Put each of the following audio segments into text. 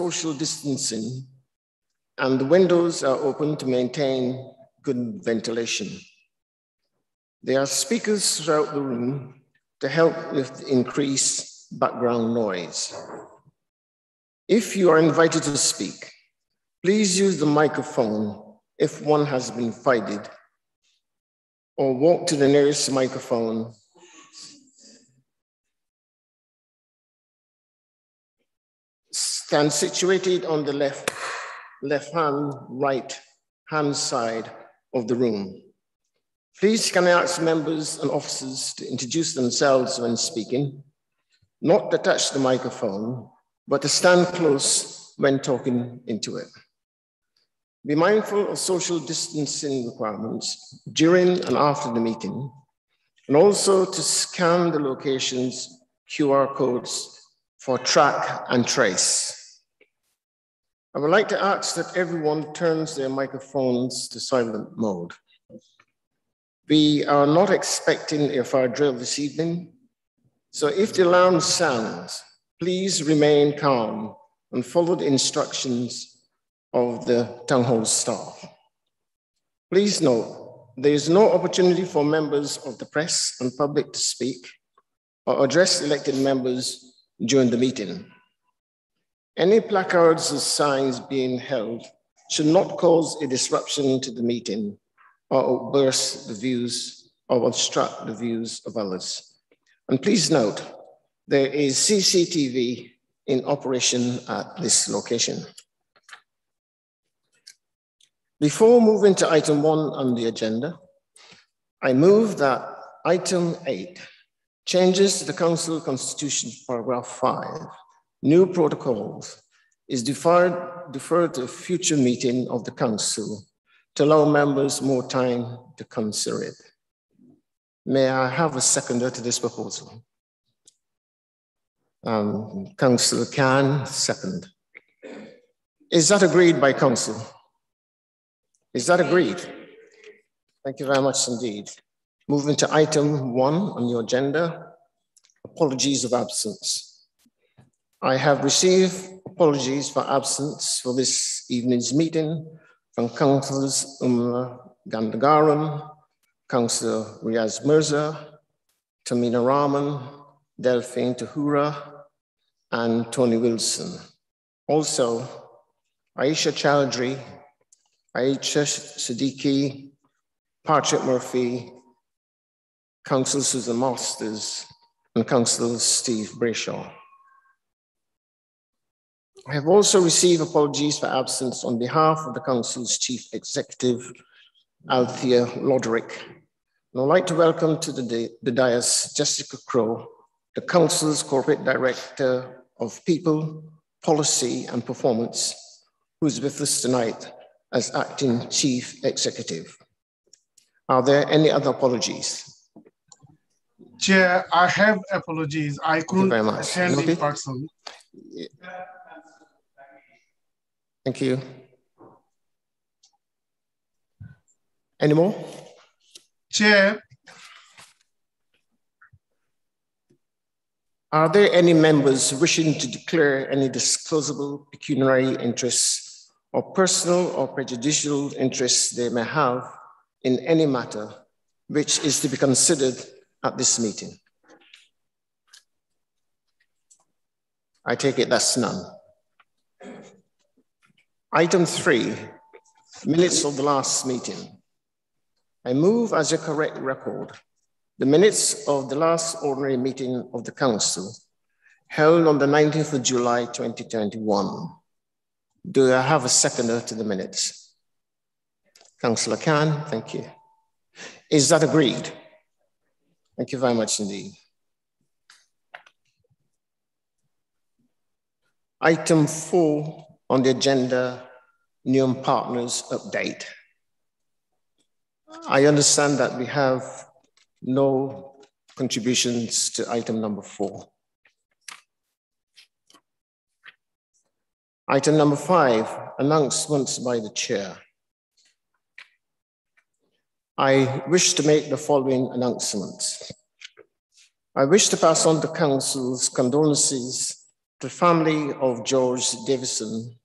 social distancing and the windows are open to maintain good ventilation. There are speakers throughout the room to help with increased background noise. If you are invited to speak, please use the microphone if one has been provided, or walk to the nearest microphone stand situated on the left, left hand, right hand side of the room. Please can I ask members and officers to introduce themselves when speaking, not to touch the microphone, but to stand close when talking into it. Be mindful of social distancing requirements during and after the meeting, and also to scan the locations QR codes for track and trace. I would like to ask that everyone turns their microphones to silent mode. We are not expecting a fire drill this evening, so if the alarm sounds, please remain calm and follow the instructions of the town hall staff. Please note, there is no opportunity for members of the press and public to speak or address elected members during the meeting. Any placards or signs being held should not cause a disruption to the meeting or outburst the views or obstruct the views of others. And please note, there is CCTV in operation at this location. Before moving to item one on the agenda, I move that item eight, changes to the council constitution paragraph five, new protocols, is deferred, deferred to a future meeting of the council to allow members more time to consider it. May I have a seconder to this proposal? Um, Councillor Khan, second. Is that agreed by council? Is that agreed? Thank you very much indeed. Moving to item one on your agenda, apologies of absence. I have received apologies for absence for this evening's meeting from Councillors Umla Gandagaran, Councillor Riaz Mirza, Tamina Rahman, Delphine Tahura, and Tony Wilson. Also, Aisha Chowdhury, Aisha Siddiqui, Patrick Murphy, Councillor Susan Masters, and Councillor Steve Brayshaw. I have also received apologies for absence on behalf of the Council's Chief Executive, Althea Loderick. And I'd like to welcome to the, the dais Jessica Crow, the Council's Corporate Director of People, Policy and Performance, who's with us tonight as Acting Chief Executive. Are there any other apologies? Chair, I have apologies. I couldn't attend in person. Thank you. Any more? Chair. Are there any members wishing to declare any disclosable pecuniary interests or personal or prejudicial interests they may have in any matter which is to be considered at this meeting? I take it that's none. Item three, minutes of the last meeting. I move as a correct record the minutes of the last ordinary meeting of the council held on the 19th of July 2021. Do I have a seconder to the minutes? Councillor Khan, thank you. Is that agreed? Thank you very much indeed. Item four on the agenda, Newham Partners update. I understand that we have no contributions to item number four. Item number five, announcements by the chair. I wish to make the following announcements. I wish to pass on the Council's condolences to the family of George Davison,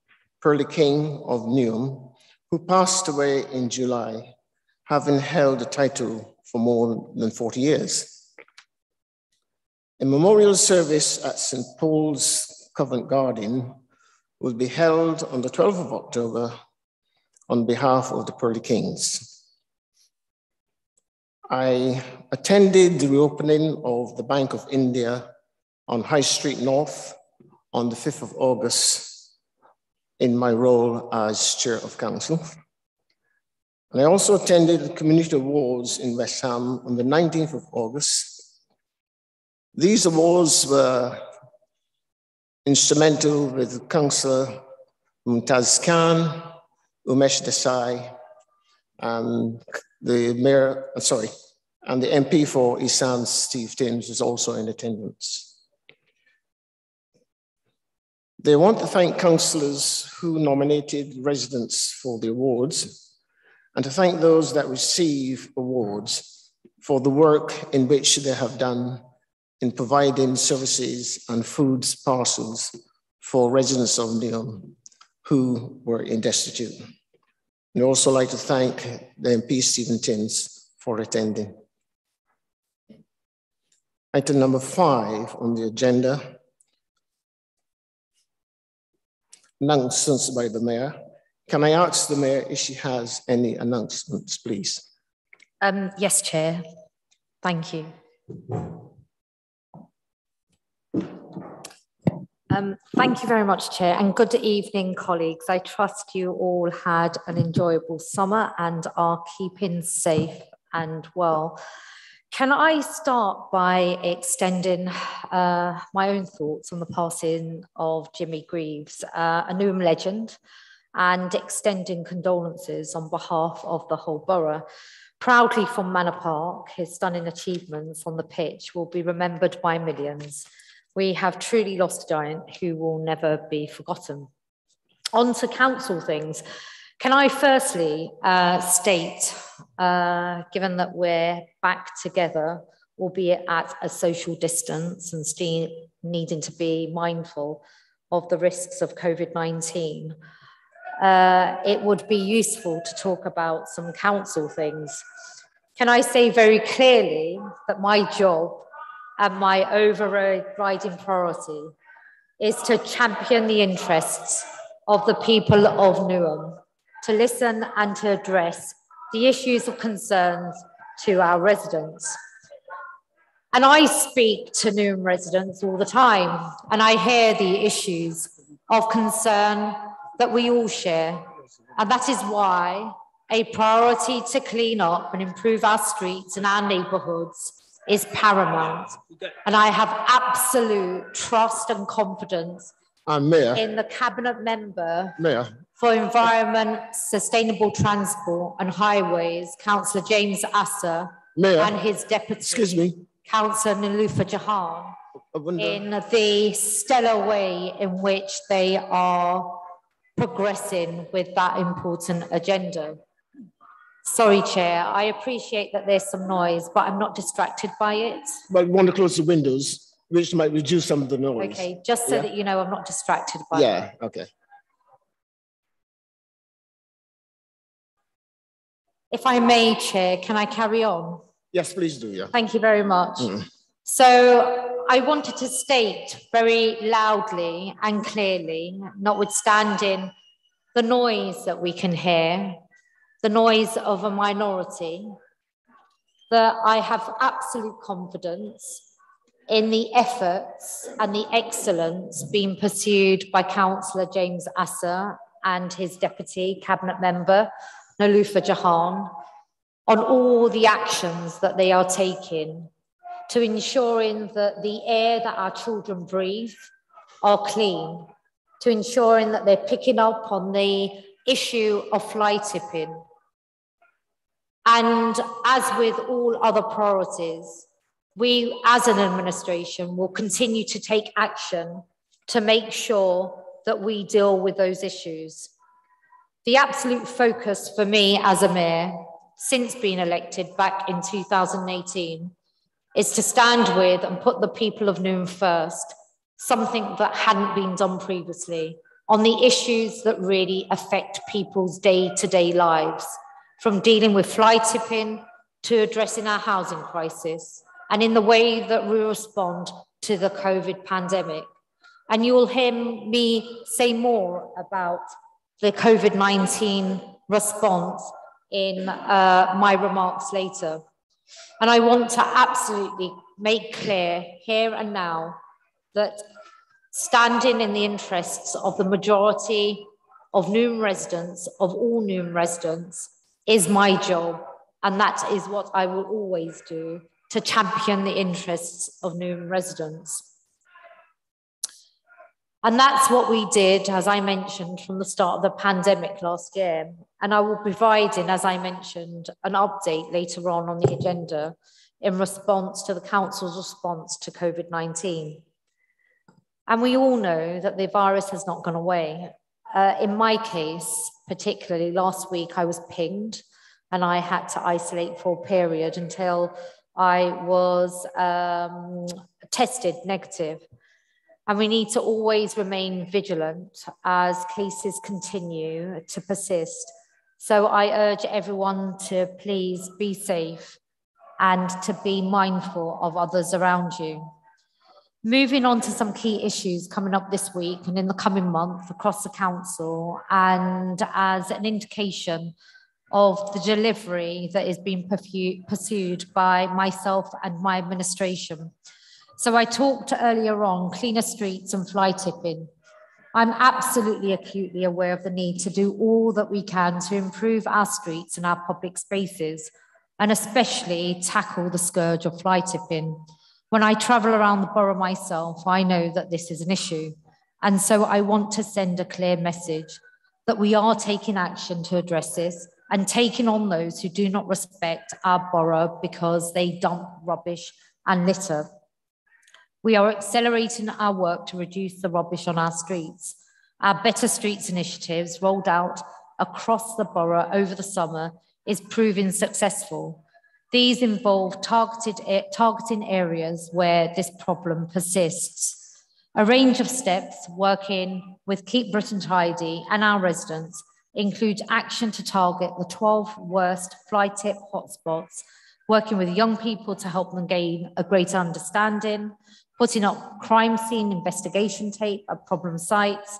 Pearly King of Newham, who passed away in July, having held the title for more than 40 years. A memorial service at St. Paul's Covent Garden will be held on the 12th of October on behalf of the Pearly Kings. I attended the reopening of the Bank of India on High Street North on the 5th of August in my role as Chair of Council. And I also attended the Community Awards in West Ham on the 19th of August. These awards were instrumental with Councillor Mumtaz Khan, Umesh Desai, and the mayor, sorry, and the MP for Hants, Steve Timms, is also in attendance. They want to thank councillors who nominated residents for the awards and to thank those that receive awards for the work in which they have done in providing services and food parcels for residents of Newham who were in destitute. I'd also like to thank the MP Stephen Timms for attending. Item number five on the agenda, announcements by the mayor. Can I ask the mayor if she has any announcements, please? Um, yes, Chair. Thank you. Um, thank you very much, Chair, and good evening, colleagues. I trust you all had an enjoyable summer and are keeping safe and well. Can I start by extending uh, my own thoughts on the passing of Jimmy Greaves, uh, a Newham legend, and extending condolences on behalf of the whole borough. Proudly from Manor Park, his stunning achievements on the pitch will be remembered by millions we have truly lost a giant who will never be forgotten. On to council things. Can I firstly uh, state, uh, given that we're back together, albeit at a social distance and still needing to be mindful of the risks of COVID 19, uh, it would be useful to talk about some council things. Can I say very clearly that my job and my overriding priority is to champion the interests of the people of Newham, to listen and to address the issues of concerns to our residents. And I speak to Newham residents all the time, and I hear the issues of concern that we all share. And that is why a priority to clean up and improve our streets and our neighbourhoods is paramount. And I have absolute trust and confidence and Mayor, in the cabinet member Mayor. For Environment, Sustainable Transport and Highways, Councillor James Asser, Mayor, and his deputy, excuse me, Councillor Nilufer Jahan, in the stellar way in which they are progressing with that important agenda. Sorry, Chair. I appreciate that there's some noise, but I'm not distracted by it. But we want to close the windows, which might reduce some of the noise. Okay, just so yeah? that you know I'm not distracted by yeah, it. Yeah, okay. If I may, Chair, can I carry on? Yes, please do, yeah. Thank you very much. Mm. So I wanted to state very loudly and clearly, notwithstanding the noise that we can hear, the noise of a minority, that I have absolute confidence in the efforts and the excellence being pursued by Councillor James Asser and his deputy cabinet member, Nilufer Jahan, on all the actions that they are taking to ensuring that the air that our children breathe are clean, to ensuring that they're picking up on the issue of fly tipping. And as with all other priorities, we as an administration will continue to take action to make sure that we deal with those issues. The absolute focus for me as a mayor, since being elected back in 2018, is to stand with and put the people of Newham first something that hadn't been done previously on the issues that really affect people's day to day lives, from dealing with fly tipping to addressing our housing crisis, and in the way that we respond to the COVID pandemic. And you will hear me say more about the COVID 19 response in uh, my remarks later. And I want to absolutely make clear here and now that standing in the interests of the majority of Newham residents, of all Newham residents, is my job. And that is what I will always do to champion the interests of Newham residents. And that's what we did, as I mentioned, from the start of the pandemic last year. And I will be providing, as I mentioned, an update later on on the agenda in response to the Council's response to COVID 19. And we all know that the virus has not gone away. Uh, in my case, particularly last week, I was pinged and I had to isolate for a period until I was um, tested negative. And we need to always remain vigilant as cases continue to persist. So I urge everyone to please be safe and to be mindful of others around you. Moving on to some key issues coming up this week and in the coming month across the council, and as an indication of the delivery that is being pursued by myself and my administration. So I talked earlier on cleaner streets and fly tipping. I'm absolutely acutely aware of the need to do all that we can to improve our streets and our public spaces, and especially tackle the scourge of fly tipping. When I travel around the borough myself, I know that this is an issue. And so I want to send a clear message that we are taking action to address this and taking on those who do not respect our borough because they dump rubbish and litter. We are accelerating our work to reduce the rubbish on our streets. Our Better Streets initiatives rolled out across the borough over the summer is proving successful. These involve targeted, targeting areas where this problem persists. A range of steps working with Keep Britain Tidy and our residents include action to target the 12 worst fly tip hotspots, working with young people to help them gain a greater understanding, putting up crime scene investigation tape at problem sites,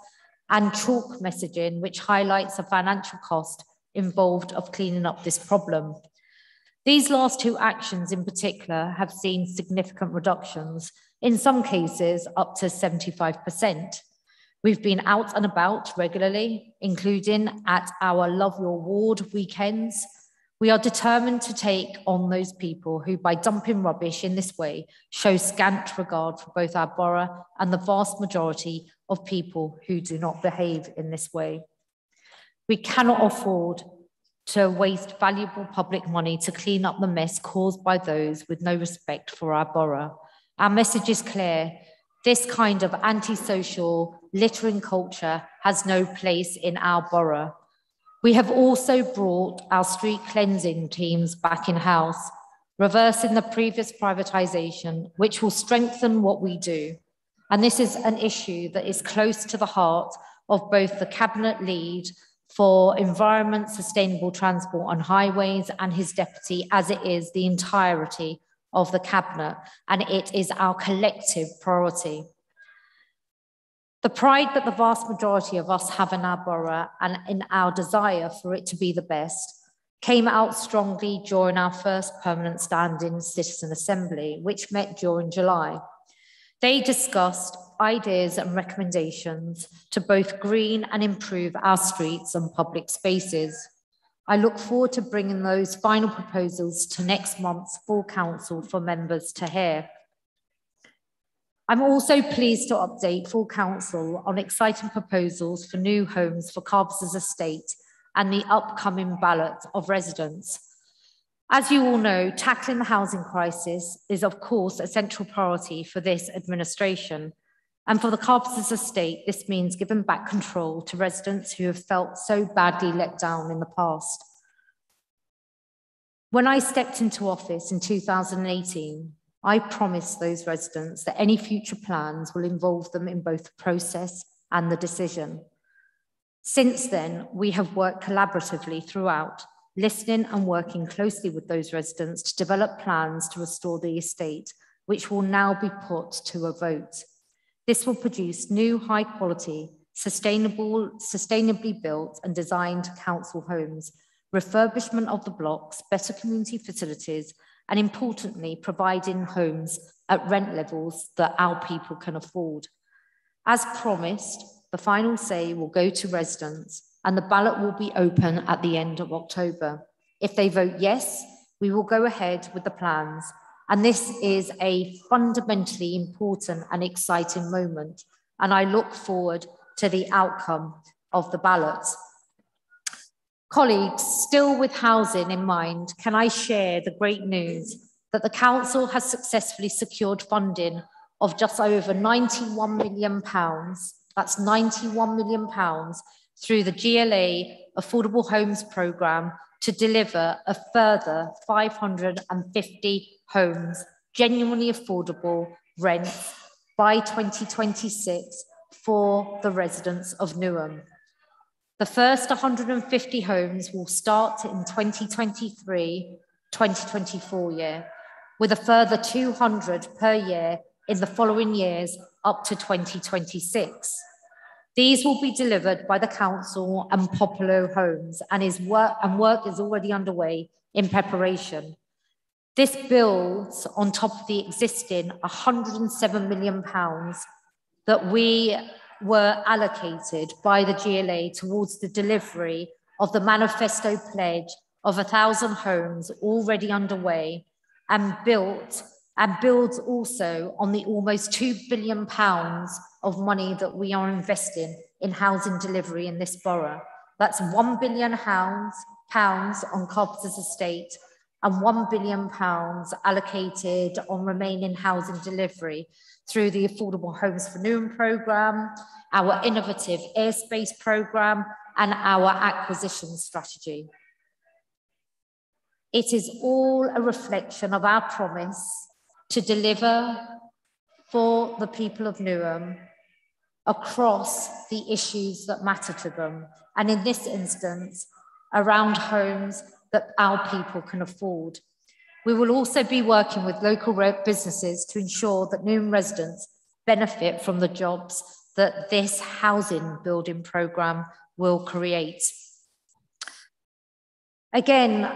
and chalk messaging, which highlights the financial cost involved of cleaning up this problem. These last two actions in particular have seen significant reductions, in some cases up to 75%. We've been out and about regularly, including at our Love Your Ward weekends, we are determined to take on those people who, by dumping rubbish in this way, show scant regard for both our borough and the vast majority of people who do not behave in this way. We cannot afford to waste valuable public money to clean up the mess caused by those with no respect for our borough. Our message is clear. This kind of antisocial littering culture has no place in our borough. We have also brought our street cleansing teams back in house, reversing the previous privatisation, which will strengthen what we do. And this is an issue that is close to the heart of both the Cabinet lead for Environment, Sustainable Transport on Highways and his deputy, as it is the entirety of the Cabinet. And it is our collective priority. The pride that the vast majority of us have in our borough and in our desire for it to be the best came out strongly during our first permanent standing citizen assembly, which met during July. They discussed ideas and recommendations to both green and improve our streets and public spaces. I look forward to bringing those final proposals to next month's full council for members to hear. I'm also pleased to update full council on exciting proposals for new homes for Carpenters Estate and the upcoming ballot of residents. As you all know, tackling the housing crisis is of course a central priority for this administration. And for the Carpenters Estate, this means giving back control to residents who have felt so badly let down in the past. When I stepped into office in 2018, I promise those residents that any future plans will involve them in both the process and the decision. Since then, we have worked collaboratively throughout, listening and working closely with those residents to develop plans to restore the estate, which will now be put to a vote. This will produce new high quality, sustainable, sustainably built and designed council homes, refurbishment of the blocks, better community facilities, and importantly, providing homes at rent levels that our people can afford. As promised, the final say will go to residents and the ballot will be open at the end of October. If they vote yes, we will go ahead with the plans. And this is a fundamentally important and exciting moment. And I look forward to the outcome of the ballot. Colleagues, still with housing in mind, can I share the great news that the Council has successfully secured funding of just over £91 million, that's £91 million, through the GLA Affordable Homes Programme to deliver a further 550 homes, genuinely affordable rents by 2026 for the residents of Newham. The first 150 homes will start in 2023 2024 year, with a further 200 per year in the following years up to 2026. These will be delivered by the council and Populo Homes and, is work, and work is already underway in preparation. This builds on top of the existing 107 million pounds that we were allocated by the GLA towards the delivery of the manifesto pledge of a thousand homes already underway and built and builds also on the almost 2 billion pounds of money that we are investing in housing delivery in this borough. That's 1 billion pounds, pounds on Carpenter's estate and 1 billion pounds allocated on remaining housing delivery through the Affordable Homes for Newham programme, our innovative airspace programme, and our acquisition strategy. It is all a reflection of our promise to deliver for the people of Newham across the issues that matter to them. And in this instance, around homes that our people can afford. We will also be working with local businesses to ensure that Newham residents benefit from the jobs that this housing building programme will create. Again,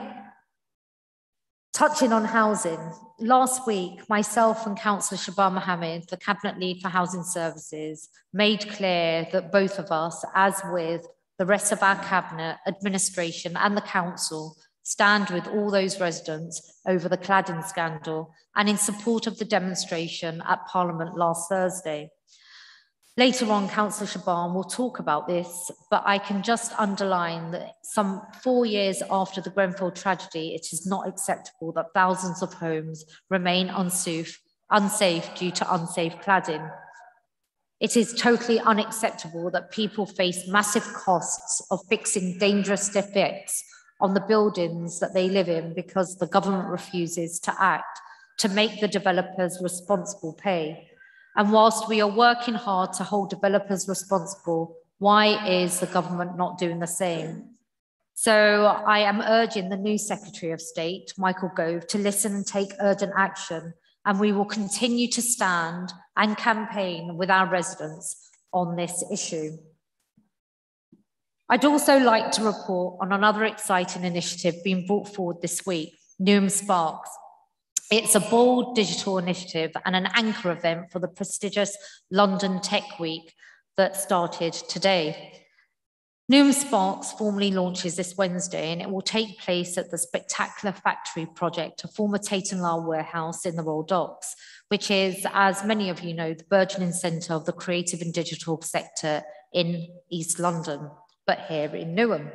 touching on housing, last week, myself and Councillor Shaban Mohammed, the Cabinet Lead for Housing Services, made clear that both of us, as with the rest of our Cabinet, administration and the Council, stand with all those residents over the cladding scandal and in support of the demonstration at Parliament last Thursday. Later on, Councillor Shaban will talk about this, but I can just underline that some four years after the Grenfell tragedy, it is not acceptable that thousands of homes remain unsafe, unsafe due to unsafe cladding. It is totally unacceptable that people face massive costs of fixing dangerous defects on the buildings that they live in because the government refuses to act to make the developers responsible pay. And whilst we are working hard to hold developers responsible, why is the government not doing the same? So I am urging the new Secretary of State, Michael Gove, to listen and take urgent action. And we will continue to stand and campaign with our residents on this issue. I'd also like to report on another exciting initiative being brought forward this week, Newham Sparks. It's a bold digital initiative and an anchor event for the prestigious London Tech Week that started today. Newham Sparks formally launches this Wednesday and it will take place at the Spectacular Factory project, a former Tate Lyle warehouse in the Royal Docks, which is, as many of you know, the burgeoning centre of the creative and digital sector in East London but here in Newham.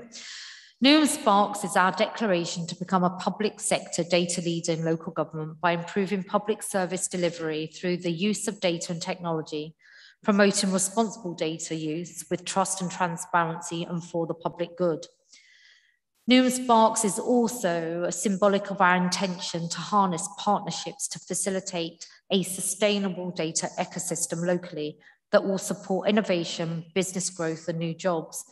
Newham Sparks is our declaration to become a public sector data leader in local government by improving public service delivery through the use of data and technology, promoting responsible data use with trust and transparency and for the public good. Newham Sparks is also a symbolic of our intention to harness partnerships to facilitate a sustainable data ecosystem locally that will support innovation, business growth, and new jobs,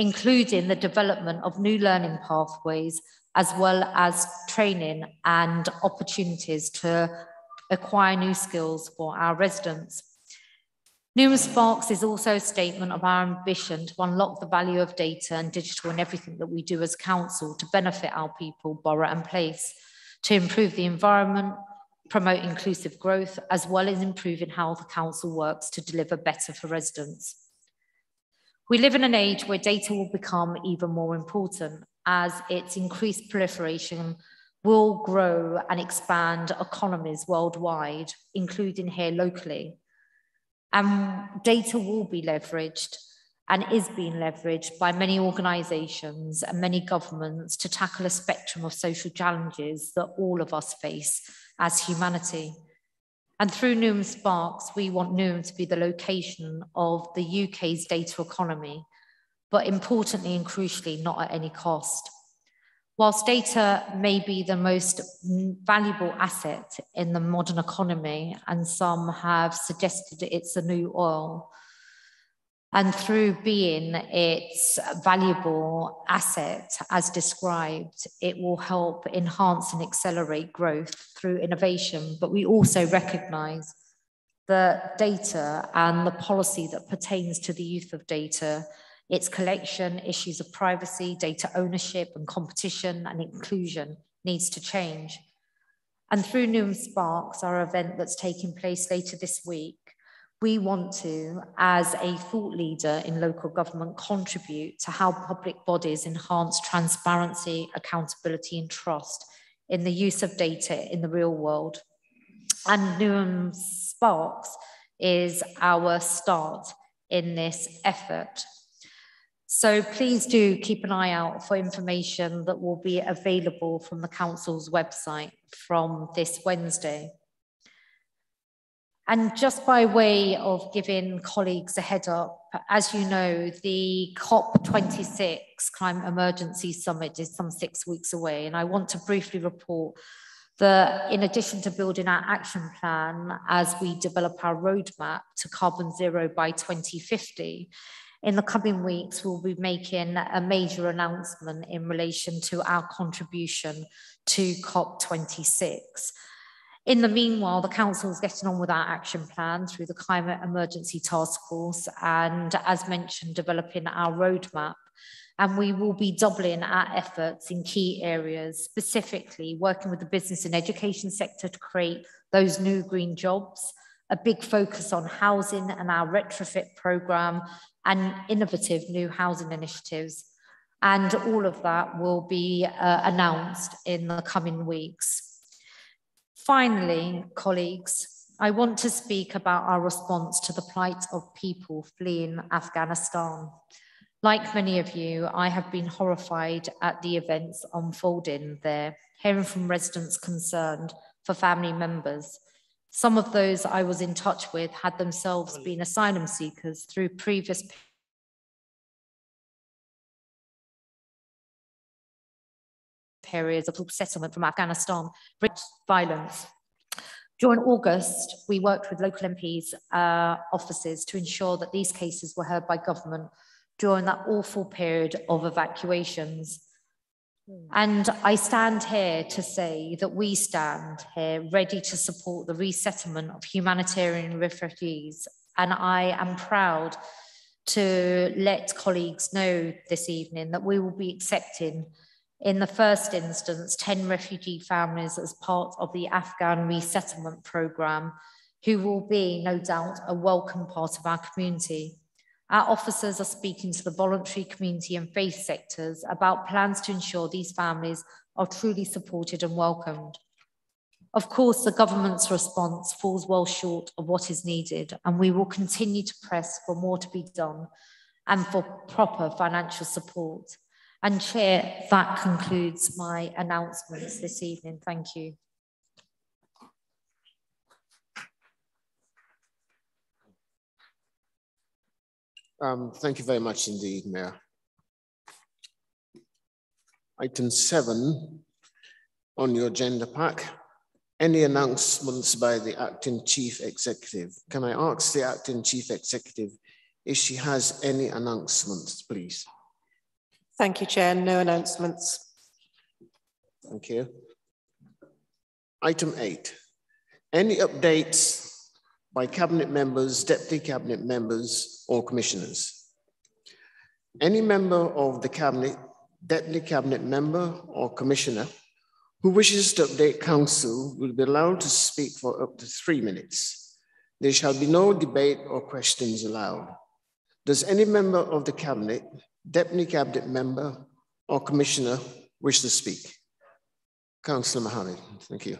including the development of new learning pathways, as well as training and opportunities to acquire new skills for our residents. Newham Sparks is also a statement of our ambition to unlock the value of data and digital in everything that we do as council to benefit our people, borough and place, to improve the environment, promote inclusive growth, as well as improving how the council works to deliver better for residents. We live in an age where data will become even more important as its increased proliferation will grow and expand economies worldwide, including here locally. And data will be leveraged and is being leveraged by many organisations and many governments to tackle a spectrum of social challenges that all of us face as humanity. And through Newham Sparks, we want Newham to be the location of the UK's data economy, but importantly and crucially, not at any cost. Whilst data may be the most valuable asset in the modern economy, and some have suggested it's a new oil, and through being its valuable asset as described, it will help enhance and accelerate growth through innovation. But we also recognize that data and the policy that pertains to the use of data its collection, issues of privacy, data ownership and competition and inclusion needs to change. And through Newham Sparks, our event that's taking place later this week, we want to, as a thought leader in local government, contribute to how public bodies enhance transparency, accountability, and trust in the use of data in the real world. And Newham Sparks is our start in this effort. So please do keep an eye out for information that will be available from the Council's website from this Wednesday. And just by way of giving colleagues a head up, as you know, the COP26 Climate Emergency Summit is some six weeks away. And I want to briefly report that in addition to building our action plan as we develop our roadmap to carbon zero by 2050, in the coming weeks, we'll be making a major announcement in relation to our contribution to COP26. In the meanwhile, the Council is getting on with our action plan through the Climate Emergency Task Force and, as mentioned, developing our roadmap. And we will be doubling our efforts in key areas, specifically working with the business and education sector to create those new green jobs, a big focus on housing and our retrofit program and innovative new housing initiatives. And all of that will be uh, announced in the coming weeks. Finally, colleagues, I want to speak about our response to the plight of people fleeing Afghanistan. Like many of you, I have been horrified at the events unfolding there, hearing from residents concerned for family members some of those I was in touch with had themselves been asylum seekers through previous periods of settlement from Afghanistan, violence. During August, we worked with local MPs' uh, offices to ensure that these cases were heard by government during that awful period of evacuations. And I stand here to say that we stand here ready to support the resettlement of humanitarian refugees. And I am proud to let colleagues know this evening that we will be accepting, in the first instance, 10 refugee families as part of the Afghan resettlement programme, who will be, no doubt, a welcome part of our community. Our officers are speaking to the voluntary community and faith sectors about plans to ensure these families are truly supported and welcomed. Of course, the government's response falls well short of what is needed, and we will continue to press for more to be done and for proper financial support. And Chair, that concludes my announcements this evening. Thank you. Um, thank you very much indeed, Mayor. Item seven on your agenda pack. Any announcements by the acting chief executive? Can I ask the acting chief executive if she has any announcements, please? Thank you, Chair. No announcements. Thank you. Item eight. Any updates by cabinet members, deputy cabinet members, or commissioners? Any member of the cabinet, deputy cabinet member, or commissioner who wishes to update council will be allowed to speak for up to three minutes. There shall be no debate or questions allowed. Does any member of the cabinet, deputy cabinet member, or commissioner wish to speak? Councillor Mohammed, thank you.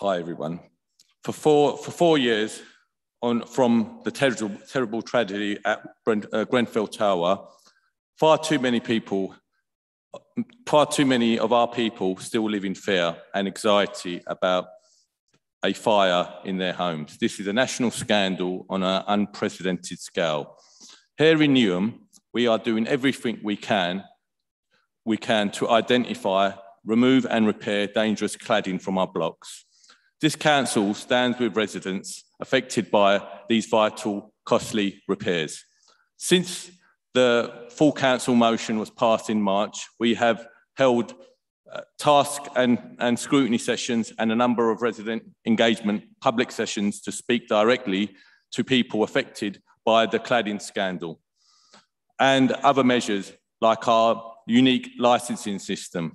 Hi, everyone. For four, for four years, on, from the terrible, terrible tragedy at Brent, uh, Grenfell Tower, far too many people, far too many of our people still live in fear and anxiety about a fire in their homes. This is a national scandal on an unprecedented scale. Here in Newham, we are doing everything we can, we can to identify, remove and repair dangerous cladding from our blocks. This council stands with residents affected by these vital, costly repairs. Since the full council motion was passed in March, we have held uh, task and, and scrutiny sessions and a number of resident engagement public sessions to speak directly to people affected by the cladding scandal and other measures like our unique licensing system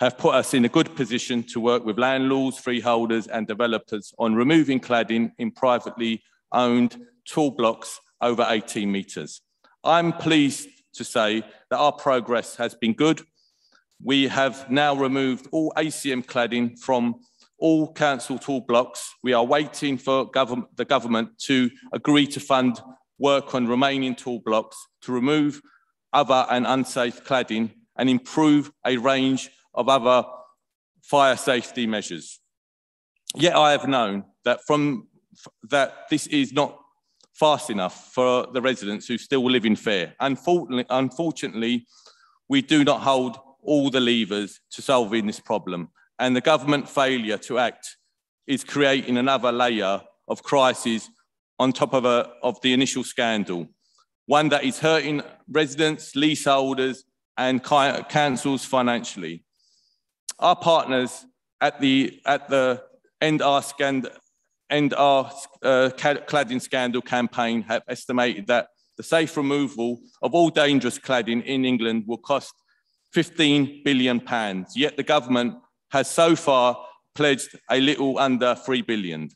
have put us in a good position to work with landlords, freeholders and developers on removing cladding in privately owned tall blocks over 18 metres. I'm pleased to say that our progress has been good. We have now removed all ACM cladding from all council tall blocks. We are waiting for government, the government to agree to fund work on remaining tall blocks to remove other and unsafe cladding and improve a range of other fire safety measures. Yet I have known that from that this is not fast enough for the residents who still live in fear. Unfortunately, unfortunately, we do not hold all the levers to solving this problem, and the government failure to act is creating another layer of crisis on top of, a, of the initial scandal, one that is hurting residents, leaseholders, and councils financially. Our partners at the, at the End Our, Scand End Our uh, Cladding Scandal campaign have estimated that the safe removal of all dangerous cladding in England will cost 15 billion pounds, yet the government has so far pledged a little under 3 billion.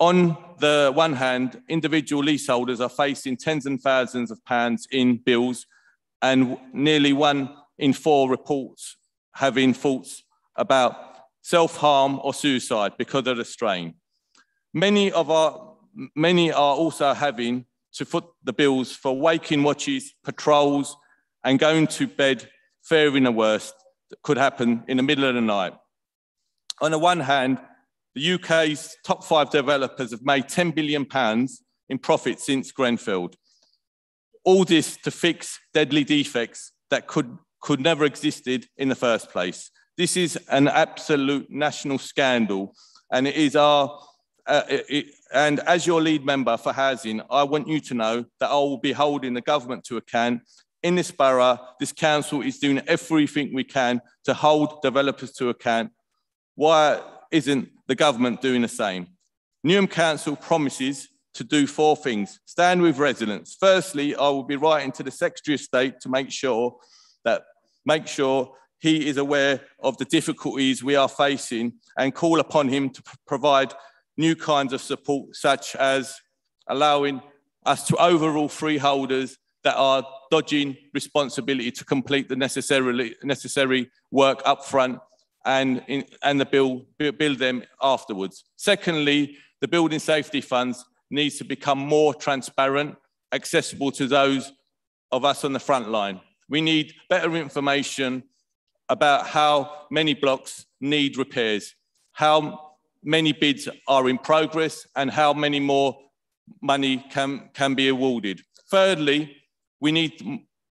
On the one hand, individual leaseholders are facing tens and thousands of pounds in bills, and nearly one in four reports having thoughts about self-harm or suicide because of the strain. Many of our many are also having to foot the bills for waking watches, patrols, and going to bed fearing the worst that could happen in the middle of the night. On the one hand, the UK's top five developers have made 10 billion pounds in profit since Grenfell. All this to fix deadly defects that could could never existed in the first place. This is an absolute national scandal, and it is our. Uh, it, and as your lead member for housing, I want you to know that I will be holding the government to account. In this borough, this council is doing everything we can to hold developers to account. Why isn't the government doing the same? Newham Council promises to do four things. Stand with residents. Firstly, I will be writing to the Secretary of State to make sure that make sure he is aware of the difficulties we are facing and call upon him to provide new kinds of support, such as allowing us to overrule freeholders that are dodging responsibility to complete the necessarily, necessary work up front and, in, and the bill, build them afterwards. Secondly, the building safety funds needs to become more transparent accessible to those of us on the front line. We need better information about how many blocks need repairs, how many bids are in progress, and how many more money can, can be awarded. Thirdly, we need,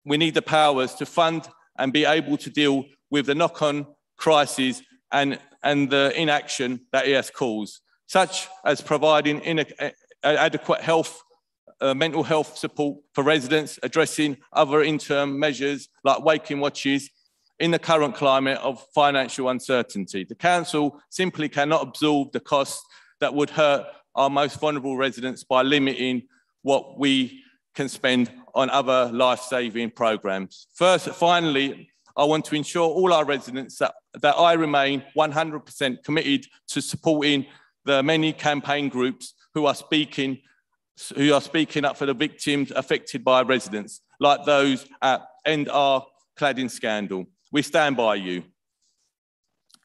we need the powers to fund and be able to deal with the knock-on crises and, and the inaction that it has caused, such as providing in adequate health, uh, mental health support for residents, addressing other interim measures like waking watches in the current climate of financial uncertainty. The council simply cannot absorb the costs that would hurt our most vulnerable residents by limiting what we can spend on other life-saving programs. First, finally, I want to ensure all our residents that, that I remain 100% committed to supporting the many campaign groups who are speaking who are speaking up for the victims affected by residents, like those at End Our Cladding Scandal. We stand by you.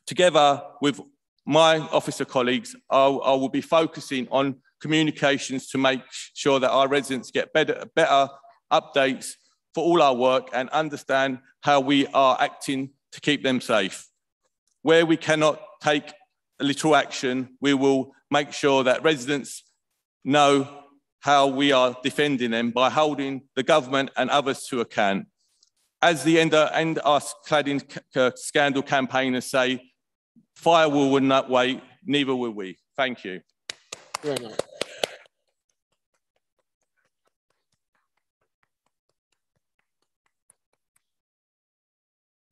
Together with my officer colleagues, I'll, I will be focusing on communications to make sure that our residents get better, better updates for all our work and understand how we are acting to keep them safe. Where we cannot take literal action, we will make sure that residents know how we are defending them by holding the government and others to account. As the End, end Our Cladding Scandal campaigners say, Fire will not wait, neither will we. Thank you.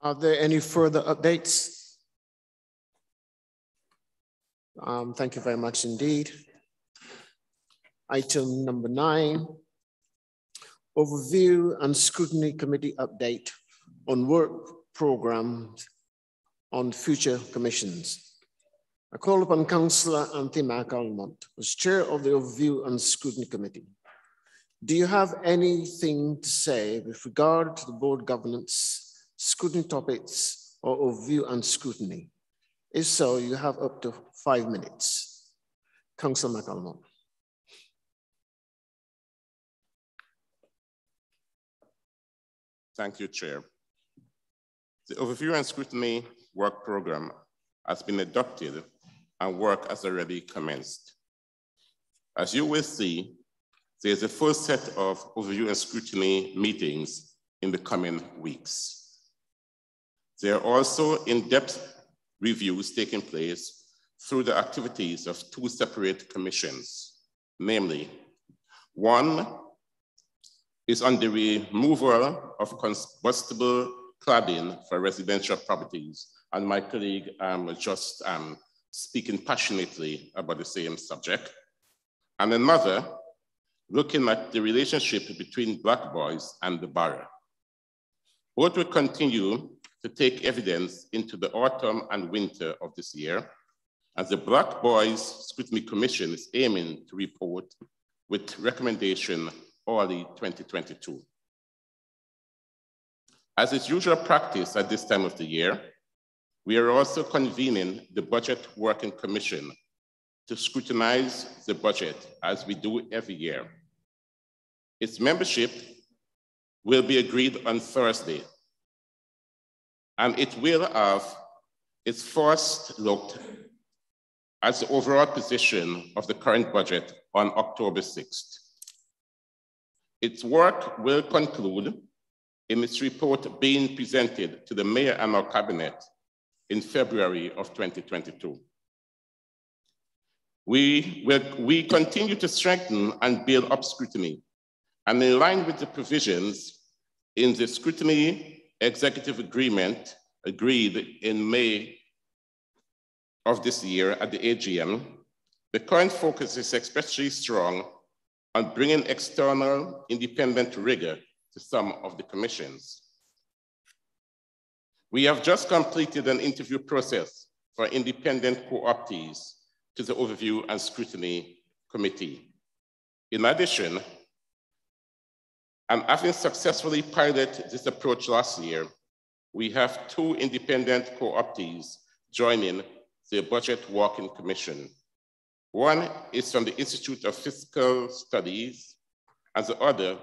Are there any further updates? Um, thank you very much indeed. Item number nine, overview and scrutiny committee update on work programs on future commissions. I call upon Councillor Anthony McAlmont as chair of the Overview and Scrutiny Committee. Do you have anything to say with regard to the board governance, scrutiny topics, or overview and scrutiny? If so, you have up to five minutes. Councillor McAlmont. Thank you, Chair. The Overview and Scrutiny work program has been adopted and work has already commenced. As you will see, there's a full set of overview and scrutiny meetings in the coming weeks. There are also in-depth reviews taking place through the activities of two separate commissions, namely, one is on the removal of combustible cladding for residential properties and my colleague um, just um, speaking passionately about the same subject. And another, looking at the relationship between Black Boys and the borough. Both will continue to take evidence into the autumn and winter of this year, as the Black Boys Scrutiny Commission is aiming to report with recommendation early 2022. As is usual practice at this time of the year, we are also convening the Budget Working Commission to scrutinize the budget as we do every year. Its membership will be agreed on Thursday, and it will have its first look at the overall position of the current budget on October 6th. Its work will conclude in its report being presented to the Mayor and our Cabinet in February of 2022. We, will, we continue to strengthen and build up scrutiny, and in line with the provisions in the scrutiny executive agreement agreed in May of this year at the AGM, the current focus is especially strong on bringing external independent rigor to some of the commissions. We have just completed an interview process for independent co-optees to the Overview and Scrutiny Committee. In addition, and having successfully piloted this approach last year, we have two independent co-optees joining the Budget Working Commission. One is from the Institute of Fiscal Studies, and the other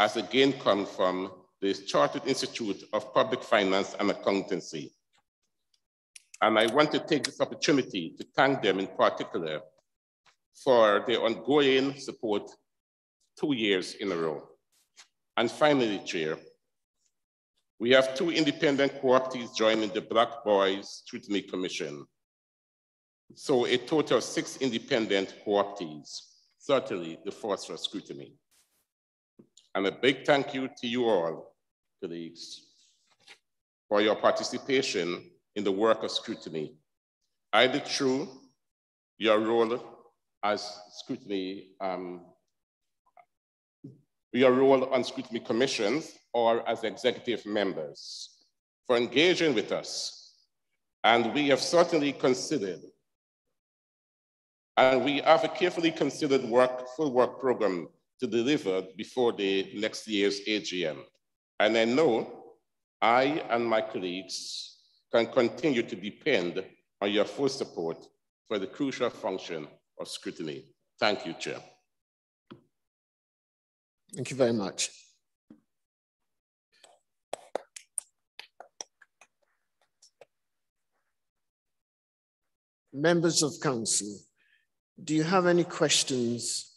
has again come from the Chartered Institute of Public Finance and Accountancy. And I want to take this opportunity to thank them in particular for their ongoing support two years in a row. And finally, Chair, we have two independent co-optees joining the Black Boys Scrutiny Commission. So a total of six independent co-optees, certainly the force for scrutiny. And a big thank you to you all, colleagues, for your participation in the work of scrutiny, either through your role as scrutiny, um, your role on scrutiny commissions or as executive members for engaging with us. And we have certainly considered, and we have a carefully considered work, full work program to deliver before the next year's AGM. And I know I and my colleagues can continue to depend on your full support for the crucial function of scrutiny. Thank you, Chair. Thank you very much. Members of Council, do you have any questions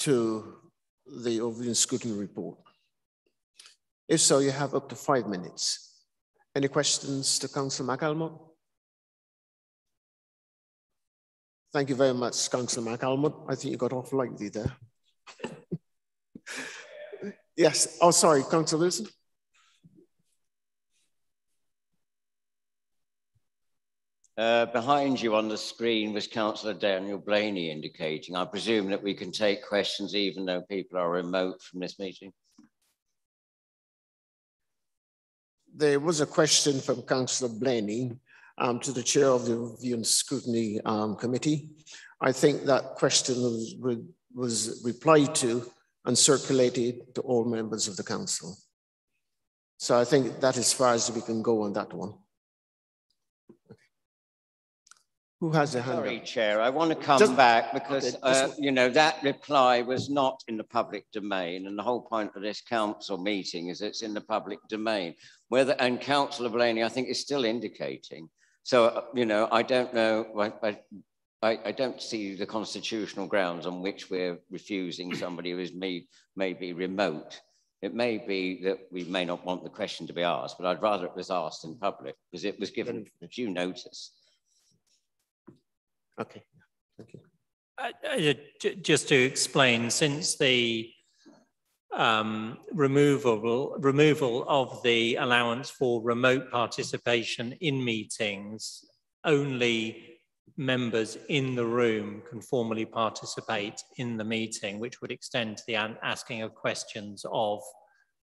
to the Overview and Scrutiny Report? If so, you have up to five minutes. Any questions to Councillor McAlmont? Thank you very much, Councillor McAlmont. I think you got off lightly there. yes, oh, sorry, Councillor Wilson. Uh, behind you on the screen was Councillor Daniel Blaney indicating. I presume that we can take questions even though people are remote from this meeting. There was a question from Councillor Blaney um, to the chair of the Review and Scrutiny um, Committee. I think that question was, was replied to and circulated to all members of the council. So I think that as far as we can go on that one. Who has a hand Sorry, up? Chair, I want to come just, back because, okay, uh, you know, that reply was not in the public domain and the whole point of this council meeting is it's in the public domain. Whether, and Councillor Blaney, I think, is still indicating. So, uh, you know, I don't know, I, I, I, don't see the constitutional grounds on which we're refusing somebody who is may, maybe remote. It may be that we may not want the question to be asked, but I'd rather it was asked in public because it was given due notice. Okay, thank you. Uh, uh just to explain, since the um, removal, removal of the allowance for remote participation in meetings, only members in the room can formally participate in the meeting, which would extend to the asking of questions of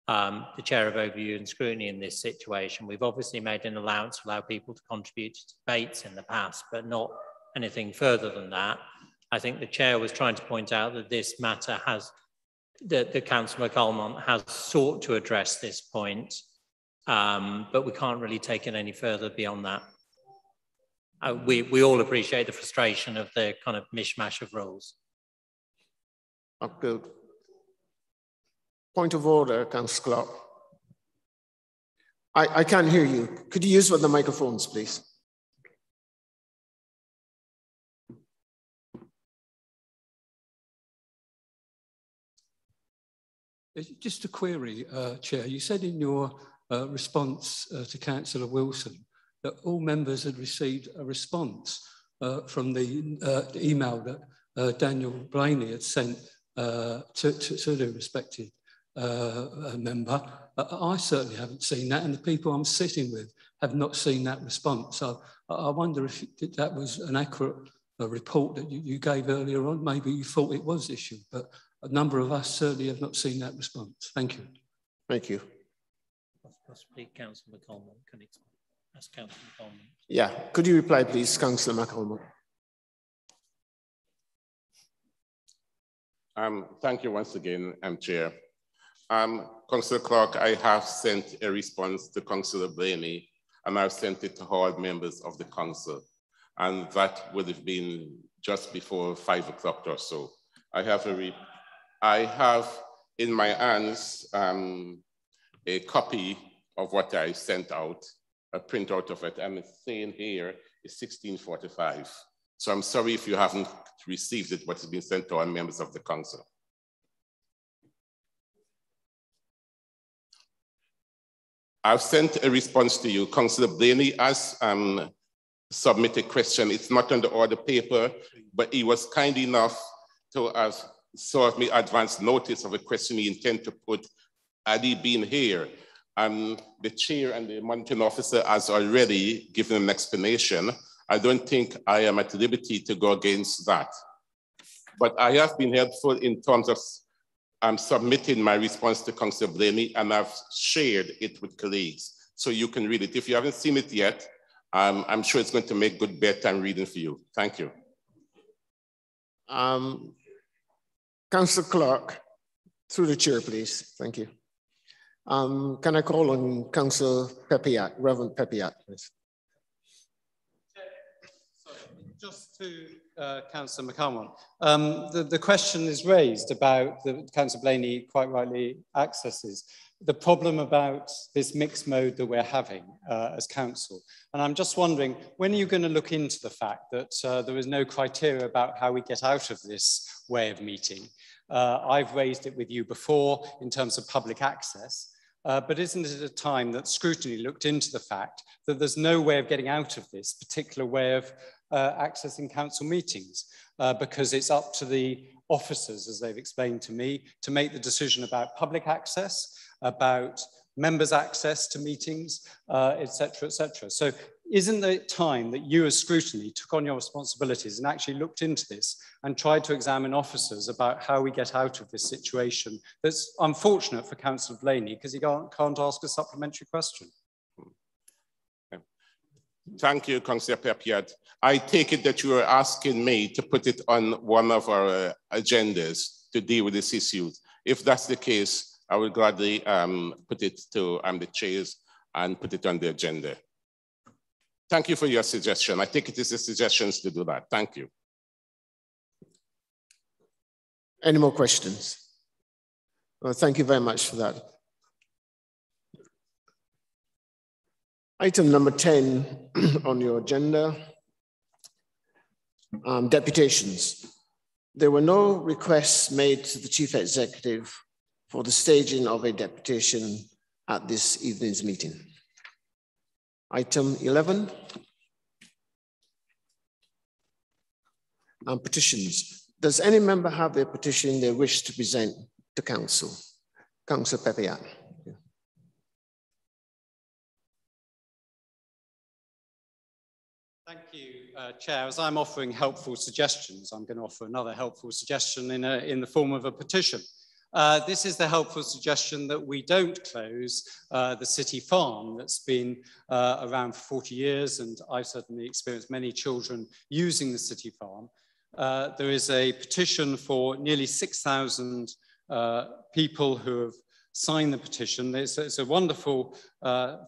um, the chair of overview and scrutiny in this situation. We've obviously made an allowance to allow people to contribute to debates in the past, but not anything further than that. I think the chair was trying to point out that this matter has, that the Councillor McAlmont has sought to address this point, um, but we can't really take it any further beyond that. Uh, we, we all appreciate the frustration of the kind of mishmash of rules. Okay. Point of order, Councillor Clark. I, I can't hear you. Could you use one of the microphones, please? Just a query, uh, Chair. You said in your uh, response uh, to Councillor Wilson that all members had received a response uh, from the, uh, email that uh, Daniel Blaney had sent to, to, to, the respected member. I certainly haven't seen that, and the people I'm sitting with have not seen that response. So I wonder if that was an accurate report that you, you gave earlier on. Maybe you thought it was issued, but a number of us certainly have not seen that response. Thank you. Thank you. Possibly Councillor McColman can explain. Ask Councillor McColman. Yeah, could you reply please, Councillor McColman? Um, thank you once again, um, Chair. Um, Councillor Clark, I have sent a response to Councillor Blaney and I've sent it to all members of the council. And that would have been just before five o'clock or so. I have a I have in my hands um, a copy of what I sent out, a printout of it, and it's saying here is 1645. So I'm sorry if you haven't received it, but it's been sent to all members of the council. I've sent a response to you. Councillor Blaney has um, submitted a question. It's not on the order paper, but he was kind enough to have served me advance notice of a question he intended to put had he been here. And the chair and the monitoring officer has already given an explanation. I don't think I am at liberty to go against that. But I have been helpful in terms of I'm submitting my response to Councillor Blaney and I've shared it with colleagues. So you can read it. If you haven't seen it yet, um, I'm sure it's going to make good bedtime reading for you. Thank you. Um, Councillor Clark, through the chair, please. Thank you. Um, can I call on Councillor Pepiat, Reverend Pepiat, please? Just to uh, Councillor McAlmont, um, the, the question is raised about the Councillor Blaney quite rightly accesses the problem about this mixed mode that we're having uh, as council. And I'm just wondering, when are you going to look into the fact that uh, there is no criteria about how we get out of this way of meeting? Uh, I've raised it with you before in terms of public access, uh, but isn't it a time that scrutiny looked into the fact that there's no way of getting out of this particular way of uh, accessing council meetings uh, because it's up to the officers, as they've explained to me, to make the decision about public access, about members' access to meetings, etc., uh, etc. Et so isn't it time that you as scrutiny took on your responsibilities and actually looked into this and tried to examine officers about how we get out of this situation that's unfortunate for Councillor Blaney because he can't, can't ask a supplementary question? Thank you, Councillor Pepiat. I take it that you are asking me to put it on one of our uh, agendas to deal with this issue. If that's the case, I will gladly um, put it to um, the chairs and put it on the agenda. Thank you for your suggestion. I think it is a suggestion to do that. Thank you. Any more questions? Well, thank you very much for that. Item number 10 on your agenda, um, deputations. There were no requests made to the Chief Executive for the staging of a deputation at this evening's meeting. Item 11. Um, petitions. Does any member have a petition they wish to present to Council? Councillor Pepiat. Thank you, uh, Chair. As I'm offering helpful suggestions, I'm going to offer another helpful suggestion in, a, in the form of a petition. Uh, this is the helpful suggestion that we don't close uh, the city farm that's been uh, around for 40 years, and I've certainly experienced many children using the city farm. Uh, there is a petition for nearly 6,000 uh, people who have signed the petition. It's, it's a wonderful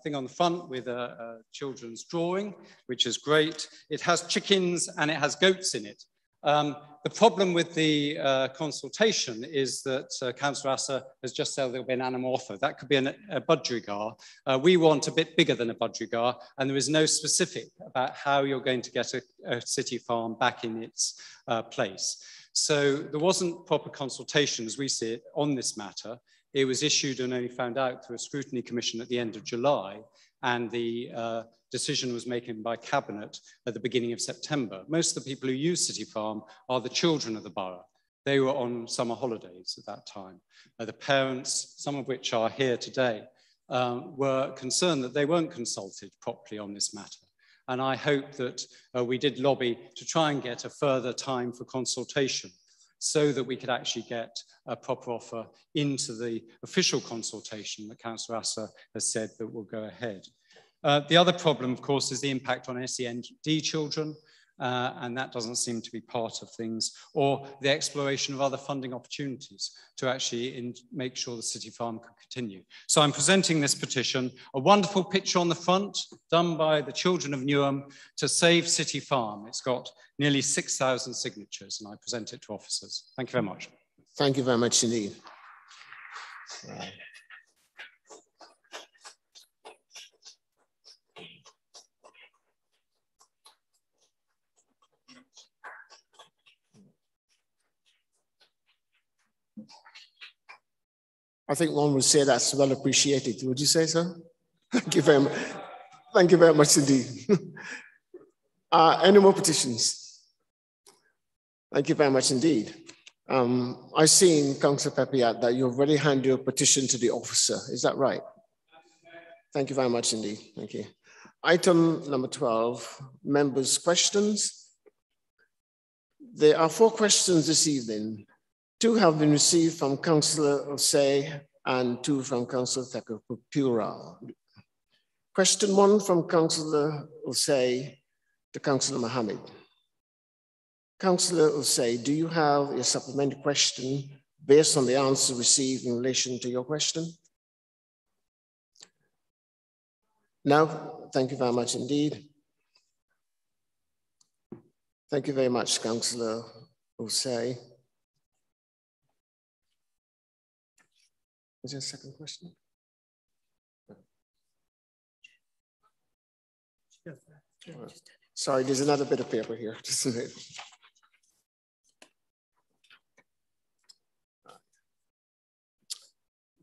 thing on the front with a, a children's drawing, which is great. It has chickens and it has goats in it. Um, the problem with the uh, consultation is that uh, Councillor Asser has just said there'll be an offer. That could be an, a budgerigar. Uh, we want a bit bigger than a budgerigar, and there is no specific about how you're going to get a, a city farm back in its uh, place. So there wasn't proper consultation, as we see it, on this matter. It was issued and only found out through a scrutiny commission at the end of July, and the uh, decision was made by Cabinet at the beginning of September. Most of the people who use City Farm are the children of the borough. They were on summer holidays at that time. Uh, the parents, some of which are here today, um, were concerned that they weren't consulted properly on this matter. And I hope that uh, we did lobby to try and get a further time for consultation so that we could actually get a proper offer into the official consultation that Councillor Asser has said that will go ahead. Uh, the other problem, of course, is the impact on SEND children, uh, and that doesn't seem to be part of things, or the exploration of other funding opportunities to actually in, make sure the city farm can continue. So I'm presenting this petition, a wonderful picture on the front done by the children of Newham to save City Farm. It's got nearly 6,000 signatures, and I present it to officers. Thank you very much. Thank you very much indeed. I think one would say that's well appreciated. Would you say so? Thank you very much. Thank you very much indeed. uh, any more petitions? Thank you very much indeed. Um, I've seen, Councillor Pepiat, that you've already handed your petition to the officer. Is that right? Thank you very much indeed. Thank you. Item number 12, members' questions. There are four questions this evening. Two have been received from Councillor Osei and two from Councillor Thekapura. Question one from Councillor Osei to Councillor Mohammed. Councillor Osei, do you have a supplementary question based on the answer received in relation to your question? No, thank you very much indeed. Thank you very much, Councillor Osei. Is there a second question? Sorry, there's another bit of paper here. Just a minute.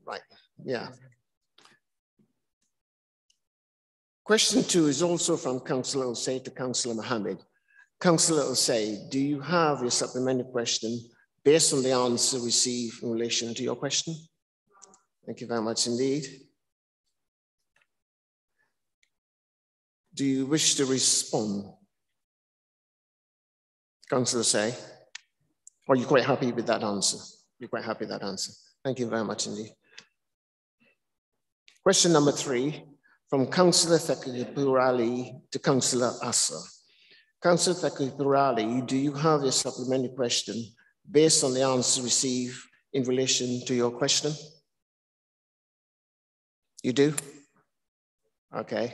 Right, yeah. Question two is also from Councillor Osei to Councillor Mohammed. Councillor Osei, do you have a supplementary question based on the answer received in relation to your question? Thank you very much indeed. Do you wish to respond? Councillor say, are you quite happy with that answer? You're quite happy with that answer. Thank you very much indeed. Question number three, from Councillor Thekapurali to Councillor Asser. Councillor Thekapurali, do you have a supplementary question based on the answer received in relation to your question? You do? Okay.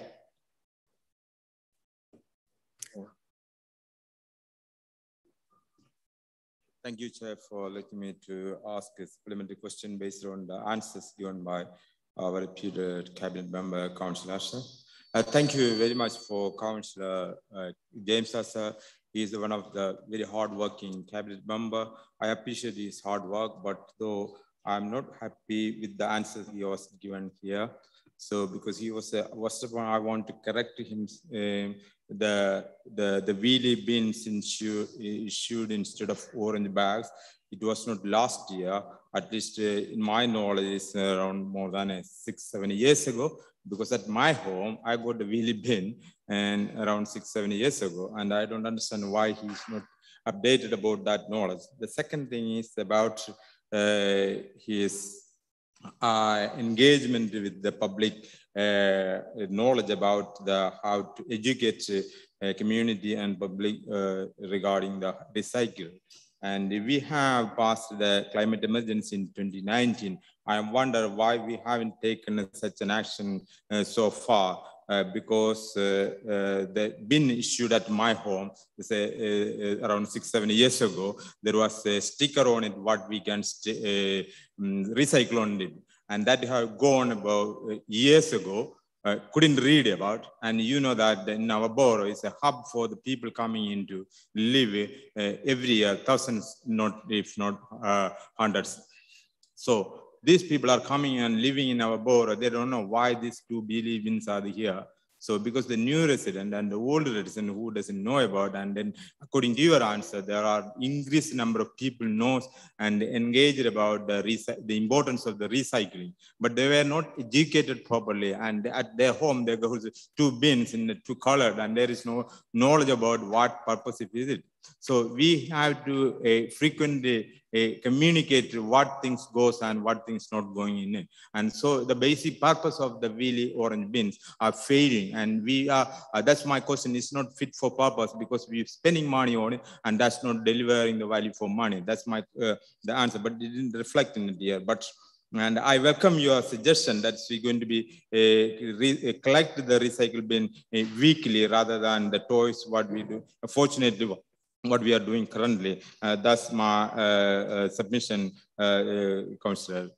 Thank you, Chair, for letting me to ask a supplementary question based on the answers given by our reputed cabinet member, Councillor Asher. Uh, thank you very much for Councillor uh, James Asser. He is one of the very hardworking cabinet member. I appreciate his hard work, but though I'm not happy with the answers he was given here. So because he was, uh, first of all, I want to correct him, uh, the, the, the wheelie bins issued, issued instead of orange bags. It was not last year, at least uh, in my knowledge, it's around more than uh, six, seven years ago, because at my home, I got the wheelie bin and around six, seven years ago, and I don't understand why he's not updated about that knowledge. The second thing is about his uh, engagement with the public uh, knowledge about the how to educate uh, community and public uh, regarding the recycle. And we have passed the climate emergency in 2019. I wonder why we haven't taken such an action uh, so far. Uh, because uh, uh, the bin issued at my home say, around six, seven years ago, there was a sticker on it what we can um, recycle on it. And that have gone about years ago, uh, couldn't read about. And you know that in our borough is a hub for the people coming in to live uh, every year, thousands, not if not uh, hundreds. So these people are coming and living in our borough. They don't know why these two believings are here. So because the new resident and the old resident who doesn't know about, and then according to your answer, there are increased number of people knows and engaged about the, the importance of the recycling, but they were not educated properly. And at their home, there goes two bins in the two colored, and there is no knowledge about what purpose it is it. So we have to uh, frequently uh, communicate what things goes and what things not going in it. And so the basic purpose of the wheelie orange bins are failing. And we are, uh, that's my question, it's not fit for purpose because we're spending money on it and that's not delivering the value for money. That's my, uh, the answer, but it didn't reflect in it here. But and I welcome your suggestion that we're going to be uh, collect the recycle bin uh, weekly rather than the toys what we do. Fortunately, what we are doing currently. Uh, that's my uh, uh, submission, Councillor